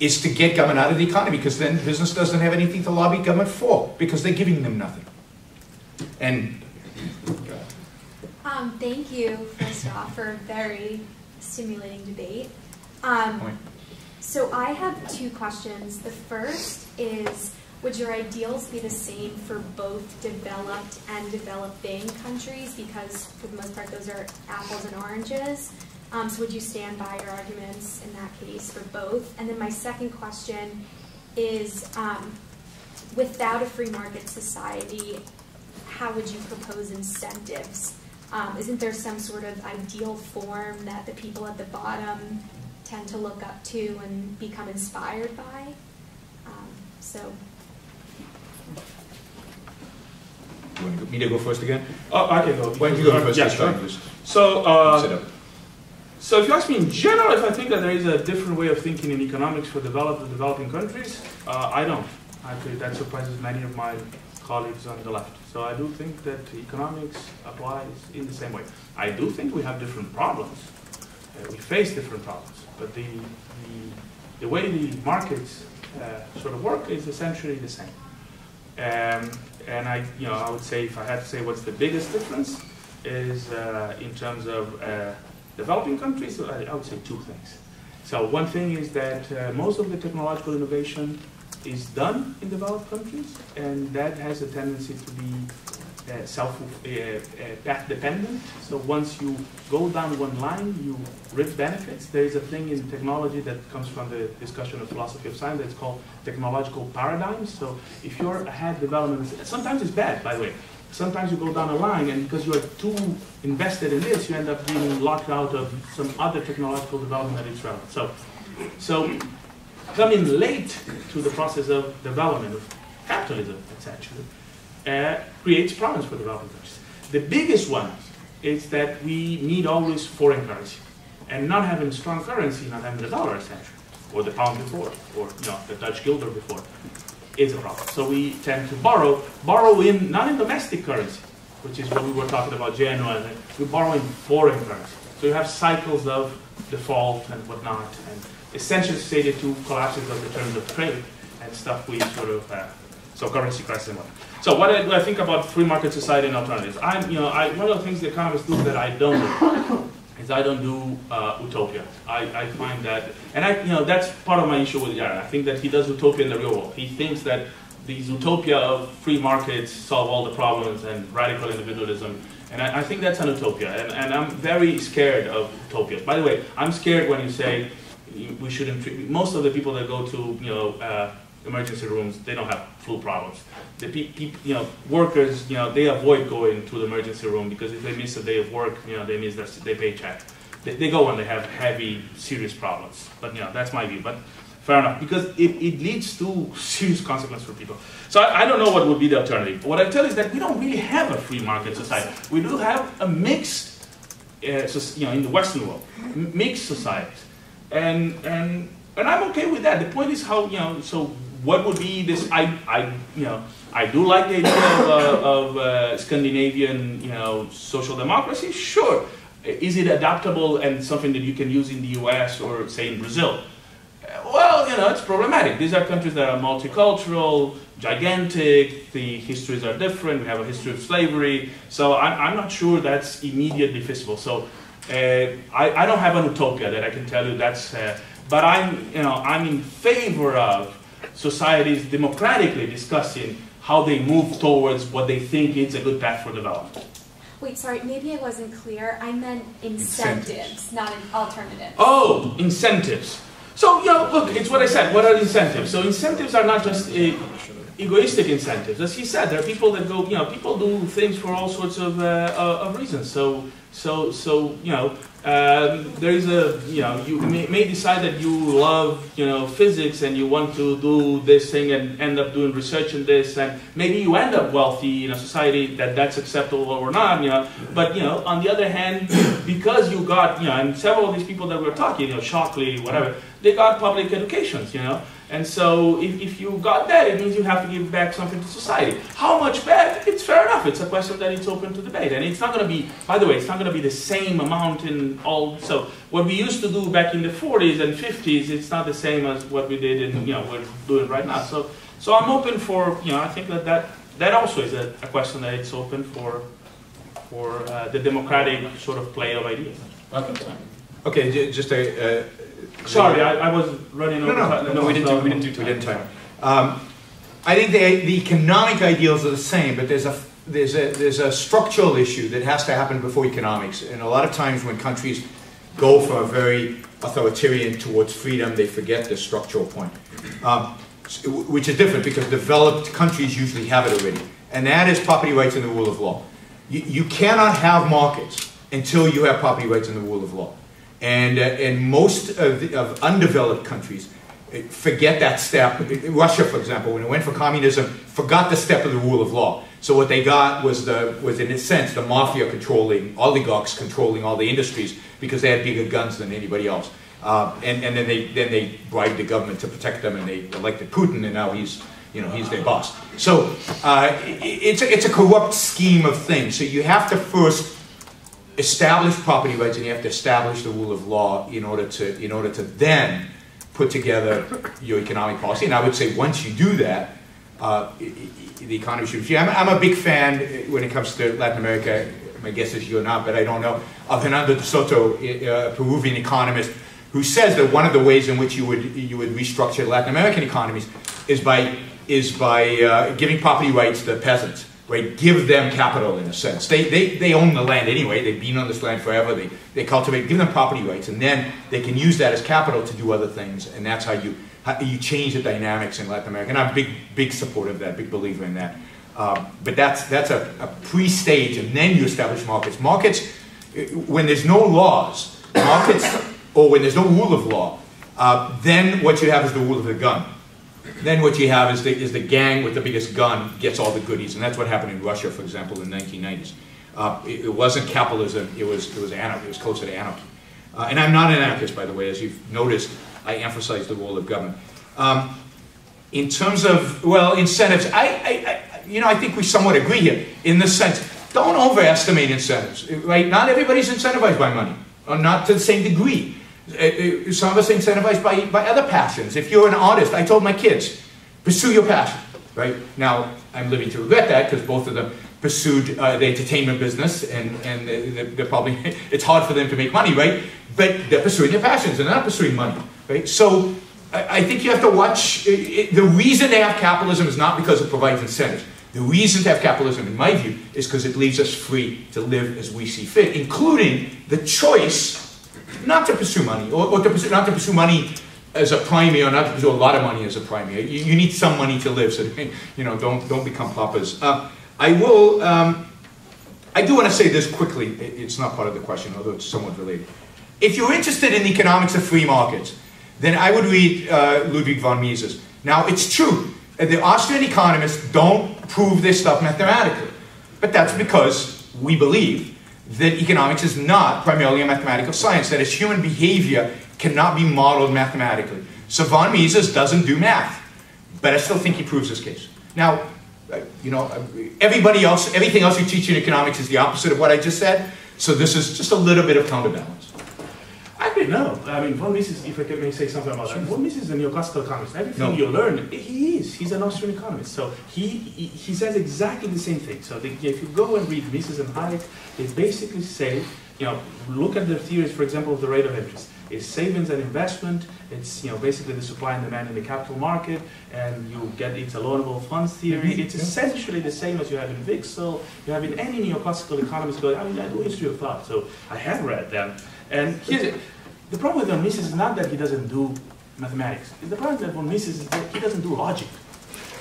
is to get government out of the economy because then business doesn't have anything to lobby government for because they're giving them nothing. And Um, thank you, first off, for a very stimulating debate. Um, so I have two questions. The first is, would your ideals be the same for both developed and developing countries? Because for the most part, those are apples and oranges. Um, so would you stand by your arguments in that case for both? And then my second question is, um, without a free market society, how would you propose incentives? Um, isn't there some sort of ideal form that the people at the bottom tend to look up to and become inspired by? Um, so You want me to go first again? Oh, I can go. Why don't you go first Yeah, sure. So, uh, up. So if you ask me in general if I think that there is a different way of thinking in economics for developed and developing countries, uh, I don't. Actually, that surprises many of my colleagues on the left. So I do think that economics applies in the same way. I do think we have different problems. Uh, we face different problems, but the, the, the way the markets uh, sort of work is essentially the same. Um, and I, you know, I would say if I had to say what's the biggest difference is uh, in terms of uh, developing countries, I, would say two things. So one thing is that uh, most of the technological innovation is done in developed countries, and that has a tendency to be uh, self uh, uh, path dependent. So once you go down one line, you reap benefits. There is a thing in technology that comes from the discussion of philosophy of science that's called technological paradigms. So if you're ahead development, sometimes it's bad, by the way. Sometimes you go down a line, and because you're too invested in this, you end up being locked out of some other technological development that is relevant. So, so coming late to the process of development of capitalism, essentially, uh, creates problems for developing countries. The biggest one is that we need always foreign currency. And not having strong currency, not having the dollar essentially, or the pound before, or you know, the Dutch guilder before, is a problem. So we tend to borrow, borrow in, not in domestic currency, which is what we were talking about and we borrow in foreign currency. So you have cycles of default and whatnot, and essentially stated two collapses of the terms of trade and stuff we sort of have. So currency crisis and what. So what I, do I think about free market society and alternatives? I'm, you know, I, one of the things the economists do that I don't do is I don't do uh, utopia. I, I find that, and I, you know, that's part of my issue with Yaron. I think that he does utopia in the real world. He thinks that these utopia of free markets solve all the problems and radical individualism. And I, I think that's an utopia. And, and I'm very scared of utopias. By the way, I'm scared when you say we shouldn't treat, most of the people that go to, you know, uh, emergency rooms, they don't have flu problems. The pe- pe- you know, workers, you know, they avoid going to the emergency room because if they miss a day of work, you know, they miss their, their paycheck. They, they go when they have heavy, serious problems. But you know, that's my view. But fair enough, because it, it leads to serious consequences for people. So I, I don't know what would be the alternative. What I tell you is that we don't really have a free market society. We do have a mixed, uh, so, you know, in the Western world, mixed societies, and and and I'm okay with that. The point is how you know. So what would be this? I I you know I do like the idea of, uh, of uh, Scandinavian you know social democracy. Sure, is it adaptable and something that you can use in the U.S. or say in Brazil? Well, you know, it's problematic. These are countries that are multicultural, gigantic, the histories are different, we have a history of slavery, so I'm, I'm not sure that's immediately feasible. So uh, I, I don't have an utopia that I can tell you that's, uh, but I'm, you know, I'm in favor of societies democratically discussing how they move towards what they think is a good path for development. Wait, sorry, maybe I wasn't clear. I meant incentives, Incentives. not an alternative. Oh, incentives. So, you know, look, it's what I said. What are incentives? So, incentives are not just uh, egoistic incentives. As he said, there are people that go, you know, people do things for all sorts of, uh, uh, of reasons. So, so, so, you know, um, there is a, you know, you may, may decide that you love, you know, physics and you want to do this thing and end up doing research in this, and maybe you end up wealthy in a society that that's acceptable or not, you know. But, you know, on the other hand, because you got, you know, and several of these people that we're talking, you know, Shockley, whatever, they got public educations, you know. And so if, if you got that, it means you have to give back something to society. How much back? It's fair enough. It's a question that it's open to debate. And it's not going to be, by the way, it's not going to be the same amount in all. So what we used to do back in the 40s and 50s, it's not the same as what we did in, you know, we're doing right now. So, so I'm open for, you know, I think that that, that also is a, a question that it's open for, for uh, the democratic sort of play of ideas. Okay, ju- just a. Uh, Sorry, I, I was running No, over. no, time. no, we didn't do, we didn't do, we didn't time. Um, I think the, the economic ideals are the same, but there's a, there's, a, there's a structural issue that has to happen before economics. And a lot of times when countries go from a very authoritarian towards freedom, they forget the structural point. Um, which is different because developed countries usually have it already. And that is property rights and the rule of law. You, you cannot have markets until you have property rights and the rule of law. And, uh, and most of, the, of undeveloped countries forget that step. Russia, for example, when it went for communism, forgot the step of the rule of law. So what they got was, the, was in a sense, the mafia controlling, oligarchs controlling all the industries because they had bigger guns than anybody else. Uh, and, and then they then they bribed the government to protect them, and they elected Putin, and now he's you know he's their boss. So uh, it's a, it's a corrupt scheme of things. So you have to first establish property rights, and you have to establish the rule of law in order to in order to then put together your economic policy. And I would say once you do that, uh, the economy should. I'm, I'm a big fan when it comes to Latin America. My guess is you're not, but I don't know. Of Hernando de Soto, a Peruvian economist, who says that one of the ways in which you would you would restructure Latin American economies is by is by uh, giving property rights to peasants right? Give them capital in a sense. They, they, they own the land anyway. They've been on this land forever. They, they cultivate, give them property rights, and then they can use that as capital to do other things, and that's how you, how you change the dynamics in Latin America. And I'm a big, big supporter of that, big believer in that. Um, but that's, that's a, a pre-stage, and then you establish markets. Markets, when there's no laws, markets, or when there's no rule of law, uh, then what you have is the rule of the gun. Then what you have is the, is the gang with the biggest gun gets all the goodies, and that's what happened in Russia, for example, in the 1990s. Uh, it, it, wasn't capitalism, it was, it was anarchy, it was closer to anarchy. Uh, and I'm not an anarchist, by the way, as you've noticed, I emphasize the role of government. Um, in terms of, well, incentives, I, I, I, you know, I think we somewhat agree here, in the sense, don't overestimate incentives, right? Not everybody's incentivized by money, or not to the same degree. Uh, uh, some of us incentivized by, by other passions. If you're an artist, I told my kids, pursue your passion, right? Now, I'm living to regret that because both of them pursued uh, the entertainment business and, and they're, they're probably, it's hard for them to make money, right? But they're pursuing their passions and they're not pursuing money, right? So I, I think you have to watch, it, it, the reason they have capitalism is not because it provides incentives. The reason to have capitalism, in my view, is because it leaves us free to live as we see fit, including the choice not to pursue money, or, or to pursue, not to pursue money as a primary, or not to pursue a lot of money as a primary. You, you need some money to live, so you know, don't don't become paupers. Uh, I will. Um, I do want to say this quickly. It's not part of the question, although it's somewhat related. If you're interested in the economics of free markets, then I would read uh, Ludwig von Mises. Now, it's true. That the Austrian economists don't prove this stuff mathematically. But that's because we believe that economics is not primarily a mathematical science, that its human behavior cannot be modeled mathematically. So von Mises doesn't do math, but I still think he proves his case. Now, uh, you know, everybody else, everything else you teach in economics is the opposite of what I just said, so this is just a little bit of counterbalance. No. I mean, von Mises, if I can may say something about that, von Mises is a neoclassical economist. Everything no. you learn, he is. He's an Austrian economist. So he, he, he says exactly the same thing. So the, if you go and read Mises and Hayek, they basically say, you know, look at their theories, for example, of the rate of interest. It's savings and investment. It's you know basically the supply and demand in the capital market, and you get it's a loanable funds theory. Mm-hmm. It's essentially the same as you have in Wicksell. You have in any neoclassical economist going. I mean, I do history of thought, so I have read them. And here's the problem with von Mises is not that he doesn't do mathematics. The problem with von Mises is that he doesn't do logic.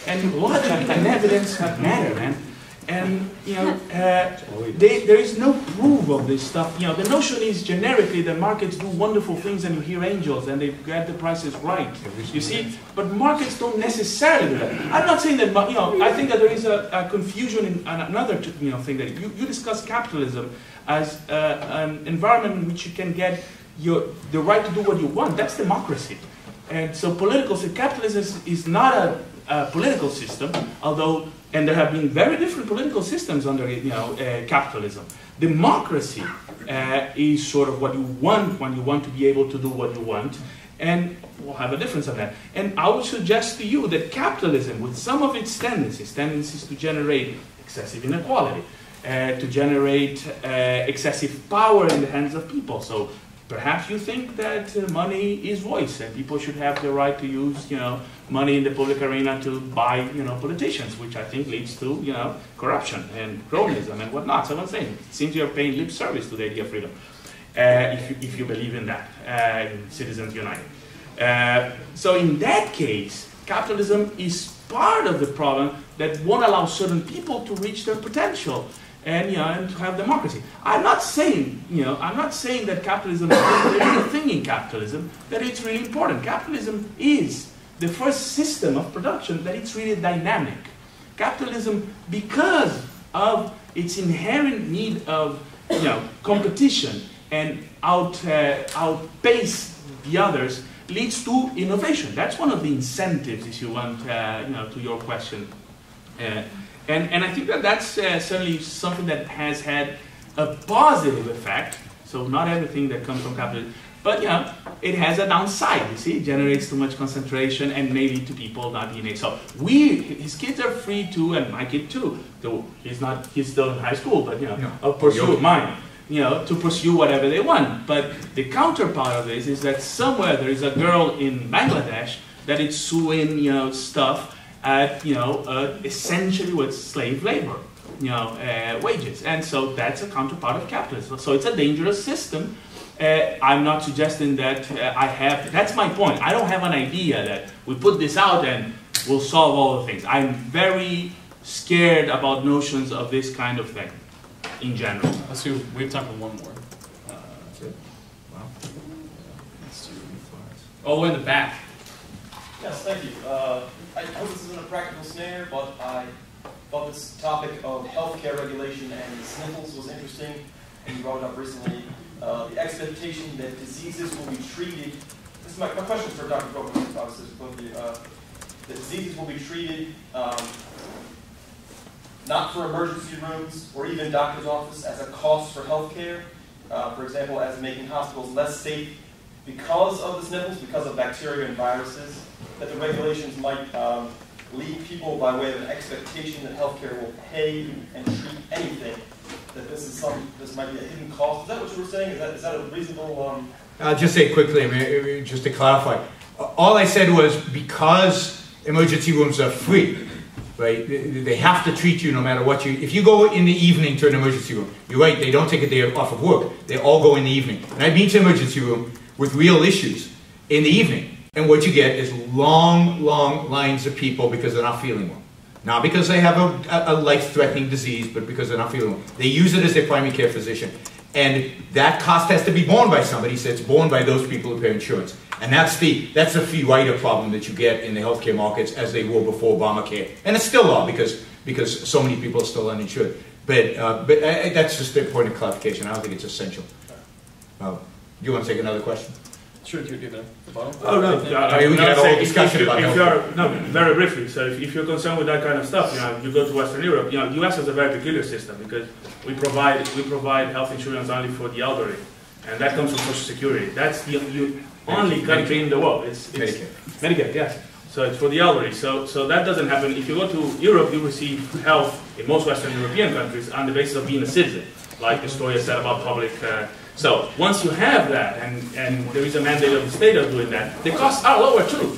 And logic and evidence matter, man. And you know, uh, they, there is no proof of this stuff. You know, the notion is generically that markets do wonderful things and you hear angels and they get the prices right. You see, but markets don't necessarily do that. I'm not saying that, you know, I think that there is a, a confusion in another you know thing that you, you discuss capitalism as uh, an environment in which you can get your, the right to do what you want. That's democracy. And so political capitalism is, is not a, a, political system, although, and there have been very different political systems under you know, uh, capitalism. Democracy uh, is sort of what you want when you want to be able to do what you want, and we'll have a difference on that. And I would suggest to you that capitalism, with some of its tendencies, tendencies to generate excessive inequality, uh, to generate uh, excessive power in the hands of people, so Perhaps you think that uh, money is voice and people should have the right to use, you know, money in the public arena to buy, you know, politicians, which I think leads to, you know, corruption and cronyism and whatnot. So I'm saying, it seems you're paying lip service to the idea of freedom, uh, if, you, if you believe in that, uh, in Citizens United. Uh, so in that case, capitalism is part of the problem that won't allow certain people to reach their potential and you know, and to have democracy. I'm not saying, you know, I'm not saying that capitalism is the thing in capitalism that it's really important. Capitalism is the first system of production that it's really dynamic. Capitalism, because of its inherent need of, you know, competition and out uh, outpace the others, leads to innovation. That's one of the incentives, if you want, uh, you know, to your question. Uh, and, and I think that that's uh, certainly something that has had a positive effect. So not everything that comes from capitalism, but yeah, it has a downside. You see, it generates too much concentration and maybe to people not being able. So we, his kids are free too, and my kid too. Though he's not, he's still in high school, but you know, no. pursue mine. You know, to pursue whatever they want. But the counterpart of this is that somewhere there is a girl in Bangladesh that is suing, you know, stuff at, you know, uh, essentially with slave labor, you know, uh, wages. And so that's a counterpart of capitalism. So it's a dangerous system. Uh, I'm not suggesting that uh, I have, that's my point. I don't have an idea that we put this out and we'll solve all the things. I'm very scared about notions of this kind of thing in general. Let's do, we have time for one more. Uh, wow. Let's All the way in the back. Yes, thank you. I hope this isn't a practical snare, but I thought this topic of healthcare regulation and sniffles was interesting, you brought it up recently. Uh, the expectation that diseases will be treated. This is my, my question for Dr. Brogan, obviously, both of. Uh, that diseases will be treated um, not for emergency rooms or even doctor's office as a cost for healthcare. Uh, for example, as making hospitals less safe because of the sniffles, because of bacteria and viruses that the regulations might um, lead people by way of an expectation that healthcare will pay and treat anything. That this is some, this might be a hidden cost. Is that what you were saying? Is that, is that a reasonable? Um... I'll just say quickly, I mean, just to clarify. All I said was because emergency rooms are free, right? They have to treat you no matter what you. If you go in the evening to an emergency room, you're right. They don't take a day off of work. They all go in the evening. And I've been to emergency room with real issues in the evening and what you get is long, long lines of people because they're not feeling well. Not because they have a, a life-threatening disease, but because they're not feeling well. They use it as their primary care physician. And that cost has to be borne by somebody, so it's borne by those people who pay insurance. And that's the, that's the free rider problem that you get in the healthcare markets as they were before Obamacare. And it's still are because, because so many people are still uninsured. But, uh, but uh, that's just a point of clarification. I don't think it's essential. Uh, you want to take another question? Sure, you do the, the bottom? Oh, no. I mean, we can have a whole discussion if, about if you're, no, very briefly. So if, if you're concerned with that kind of stuff, you know, you go to Western Europe. You know, U.S. has a very peculiar system because we provide we provide health insurance only for the elderly, and that comes from Social Security. That's the you, only country in the world. It's, it's Medicare. Medicare, yes. So it's for the elderly. So so that doesn't happen. If you go to Europe, you receive health in most Western European countries on the basis of being a citizen, like Historia said about public. Uh, so once you have that, and, and there is a mandate of the state of doing that, the costs are lower too.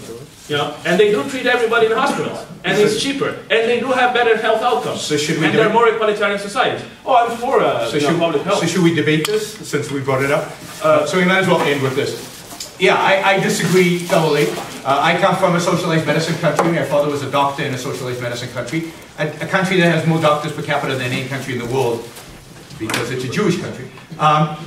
You know, and they do treat everybody in hospitals, and it's cheaper, and they do have better health outcomes, so should we and they're more equalitarian societies. Oh, I'm for uh, so should, public health. So should we debate this since we brought it up? Uh, so we might as well end with this. Yeah, I, I disagree thoroughly. Uh, I come from a socialized medicine country. My father was a doctor in a socialized medicine country, a, a country that has more doctors per capita than any country in the world because it's a Jewish country. Um,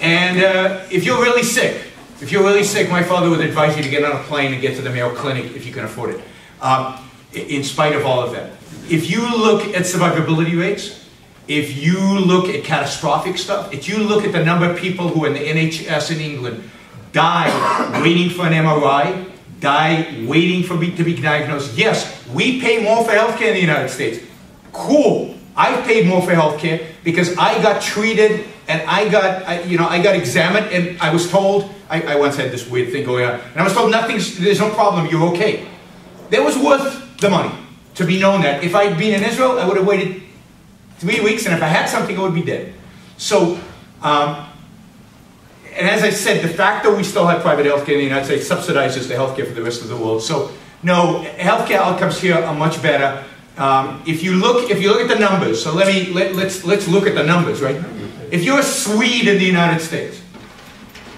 and uh, if you're really sick, if you're really sick, my father would advise you to get on a plane and get to the Mayo Clinic if you can afford it, um, in spite of all of that. If you look at survivability rates, if you look at catastrophic stuff, if you look at the number of people who in the NHS in England die waiting for an MRI, die waiting for me to be diagnosed, yes, we pay more for healthcare in the United States. Cool. I've paid more for healthcare because I got treated and I got, I, you know, I got examined and I was told, I, I once had this weird thing going on, and I was told nothing's, there's no problem, you're okay. That was worth the money to be known that. If I'd been in Israel, I would have waited three weeks, and if I had something, I would be dead. So, um, and as I said, de facto, we still have private healthcare in the United States, subsidizes the healthcare for the rest of the world. So, no, healthcare outcomes here are much better. Um, if you look, if you look at the numbers, so let me let, let's let's look at the numbers, right? If you're a Swede in the United States,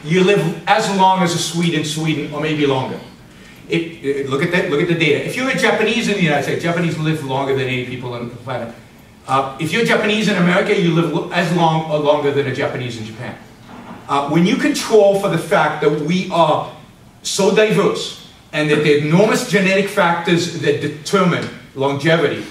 you live as long as a Swede in Sweden, or maybe longer. It, it- look at that. Look at the data. If you're a Japanese in the United States, Japanese live longer than any people on the planet. Uh, if you're Japanese in America, you live as long or longer than a Japanese in Japan. Uh, when you control for the fact that we are so diverse and that there are enormous genetic factors that determine longevity,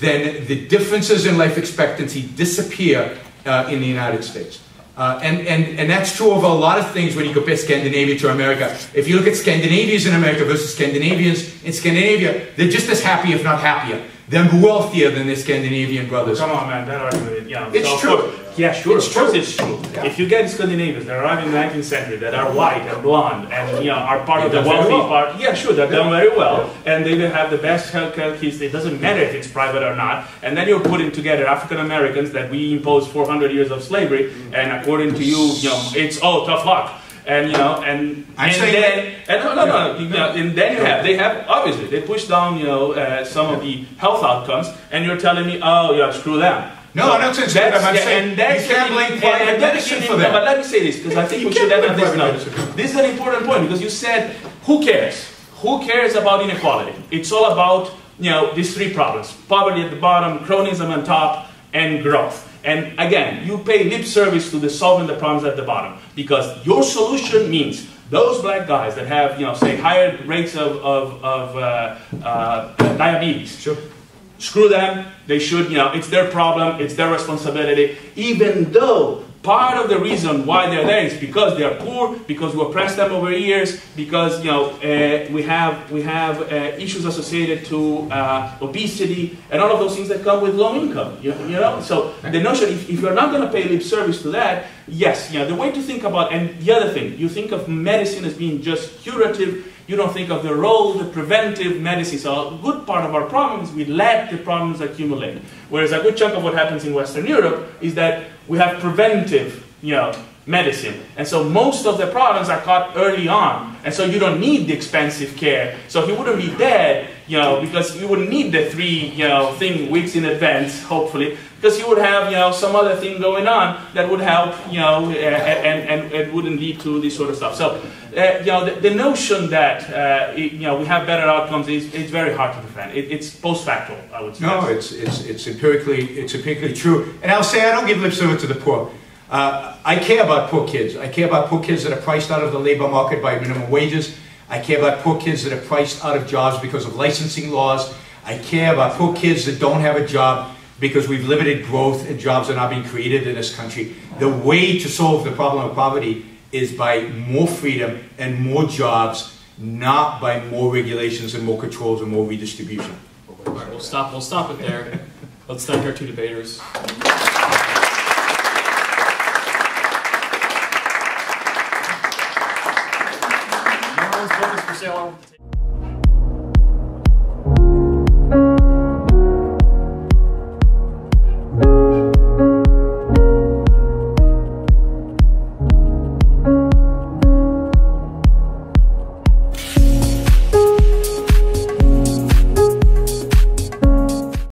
then the differences in life expectancy disappear uh, in the United States. Uh, and, and, and that's true of a lot of things when you compare Scandinavia to America. If you look at Scandinavians in America versus Scandinavians in Scandinavia, they're just as happy, if not happier. They're wealthier than their Scandinavian brothers. Come on, man, that argument, yeah. It's so true. Yeah, sure, It's of course true. it's true. Yeah. If you get Scandinavians that arrive in the 19th century that are white and blonde and you know are part of the They've done very wealthy well. part, yeah, sure, they've done very well, and they will have the best healthcare history. It doesn't matter if it's private or not. And then you're putting together African Americans that we imposed 400 years of slavery, and according to you, you know, it's oh tough luck. And you know, and I'm and then and no, no, no, you know, and then you have they have obviously they push down you know uh, some of the health outcomes, and you're telling me, oh yeah, screw them. No, I'm not saying them. I'm yeah, saying and that's you can't blame private medicine for no, that. But let me say this because I think You we should end this note. This is an important point because you said, who cares? Who cares about inequality? It's all about you know these three problems: poverty at the bottom, cronyism on top, and growth. And again, you pay lip service to the solving the problems at the bottom because your solution means those black guys that have, you know, say higher rates of, of, of uh, uh, diabetes, Sure. Screw them. They should, you know, it's their problem, it's their responsibility. Even though part of the reason why they're there is because they are poor, because we oppress them over years, because you know uh, we have we have uh, issues associated to uh, obesity and all of those things that come with low income. You, you know, so the notion if, if you're not going to pay lip service to that, yes, you know, the way to think about and the other thing, you think of medicine as being just curative. You don't think of the role, the preventive medicine. So a good part of our problem is we let the problems accumulate. Whereas a good chunk of what happens in Western Europe is that we have preventive, you know, medicine. And so most of the problems are caught early on. And so you don't need the expensive care. So he wouldn't be dead, you know, because you wouldn't need the three, you know, thing weeks in advance, hopefully, because you would have, you know, some other thing going on that would help, you know, and, and, and wouldn't lead to this sort of stuff. So, uh, you know, the, the notion that, uh, it- you know, we have better outcomes is it's very hard to defend. It, it's post-factual, I would say. No, it's, it's, it's empirically, it's empirically true. And I'll say I don't give lip service to the poor. Uh, I care about poor kids. I care about poor kids that are priced out of the labor market by minimum wages. I care about poor kids that are priced out of jobs because of licensing laws. I care about poor kids that don't have a job because we've limited growth and jobs are not being created in this country. The way to solve the problem of poverty is by more freedom and more jobs, not by more regulations and more controls and more redistribution. All right, we'll stop, we'll stop it there. Let's thank our two debaters. No one's for sale on the table.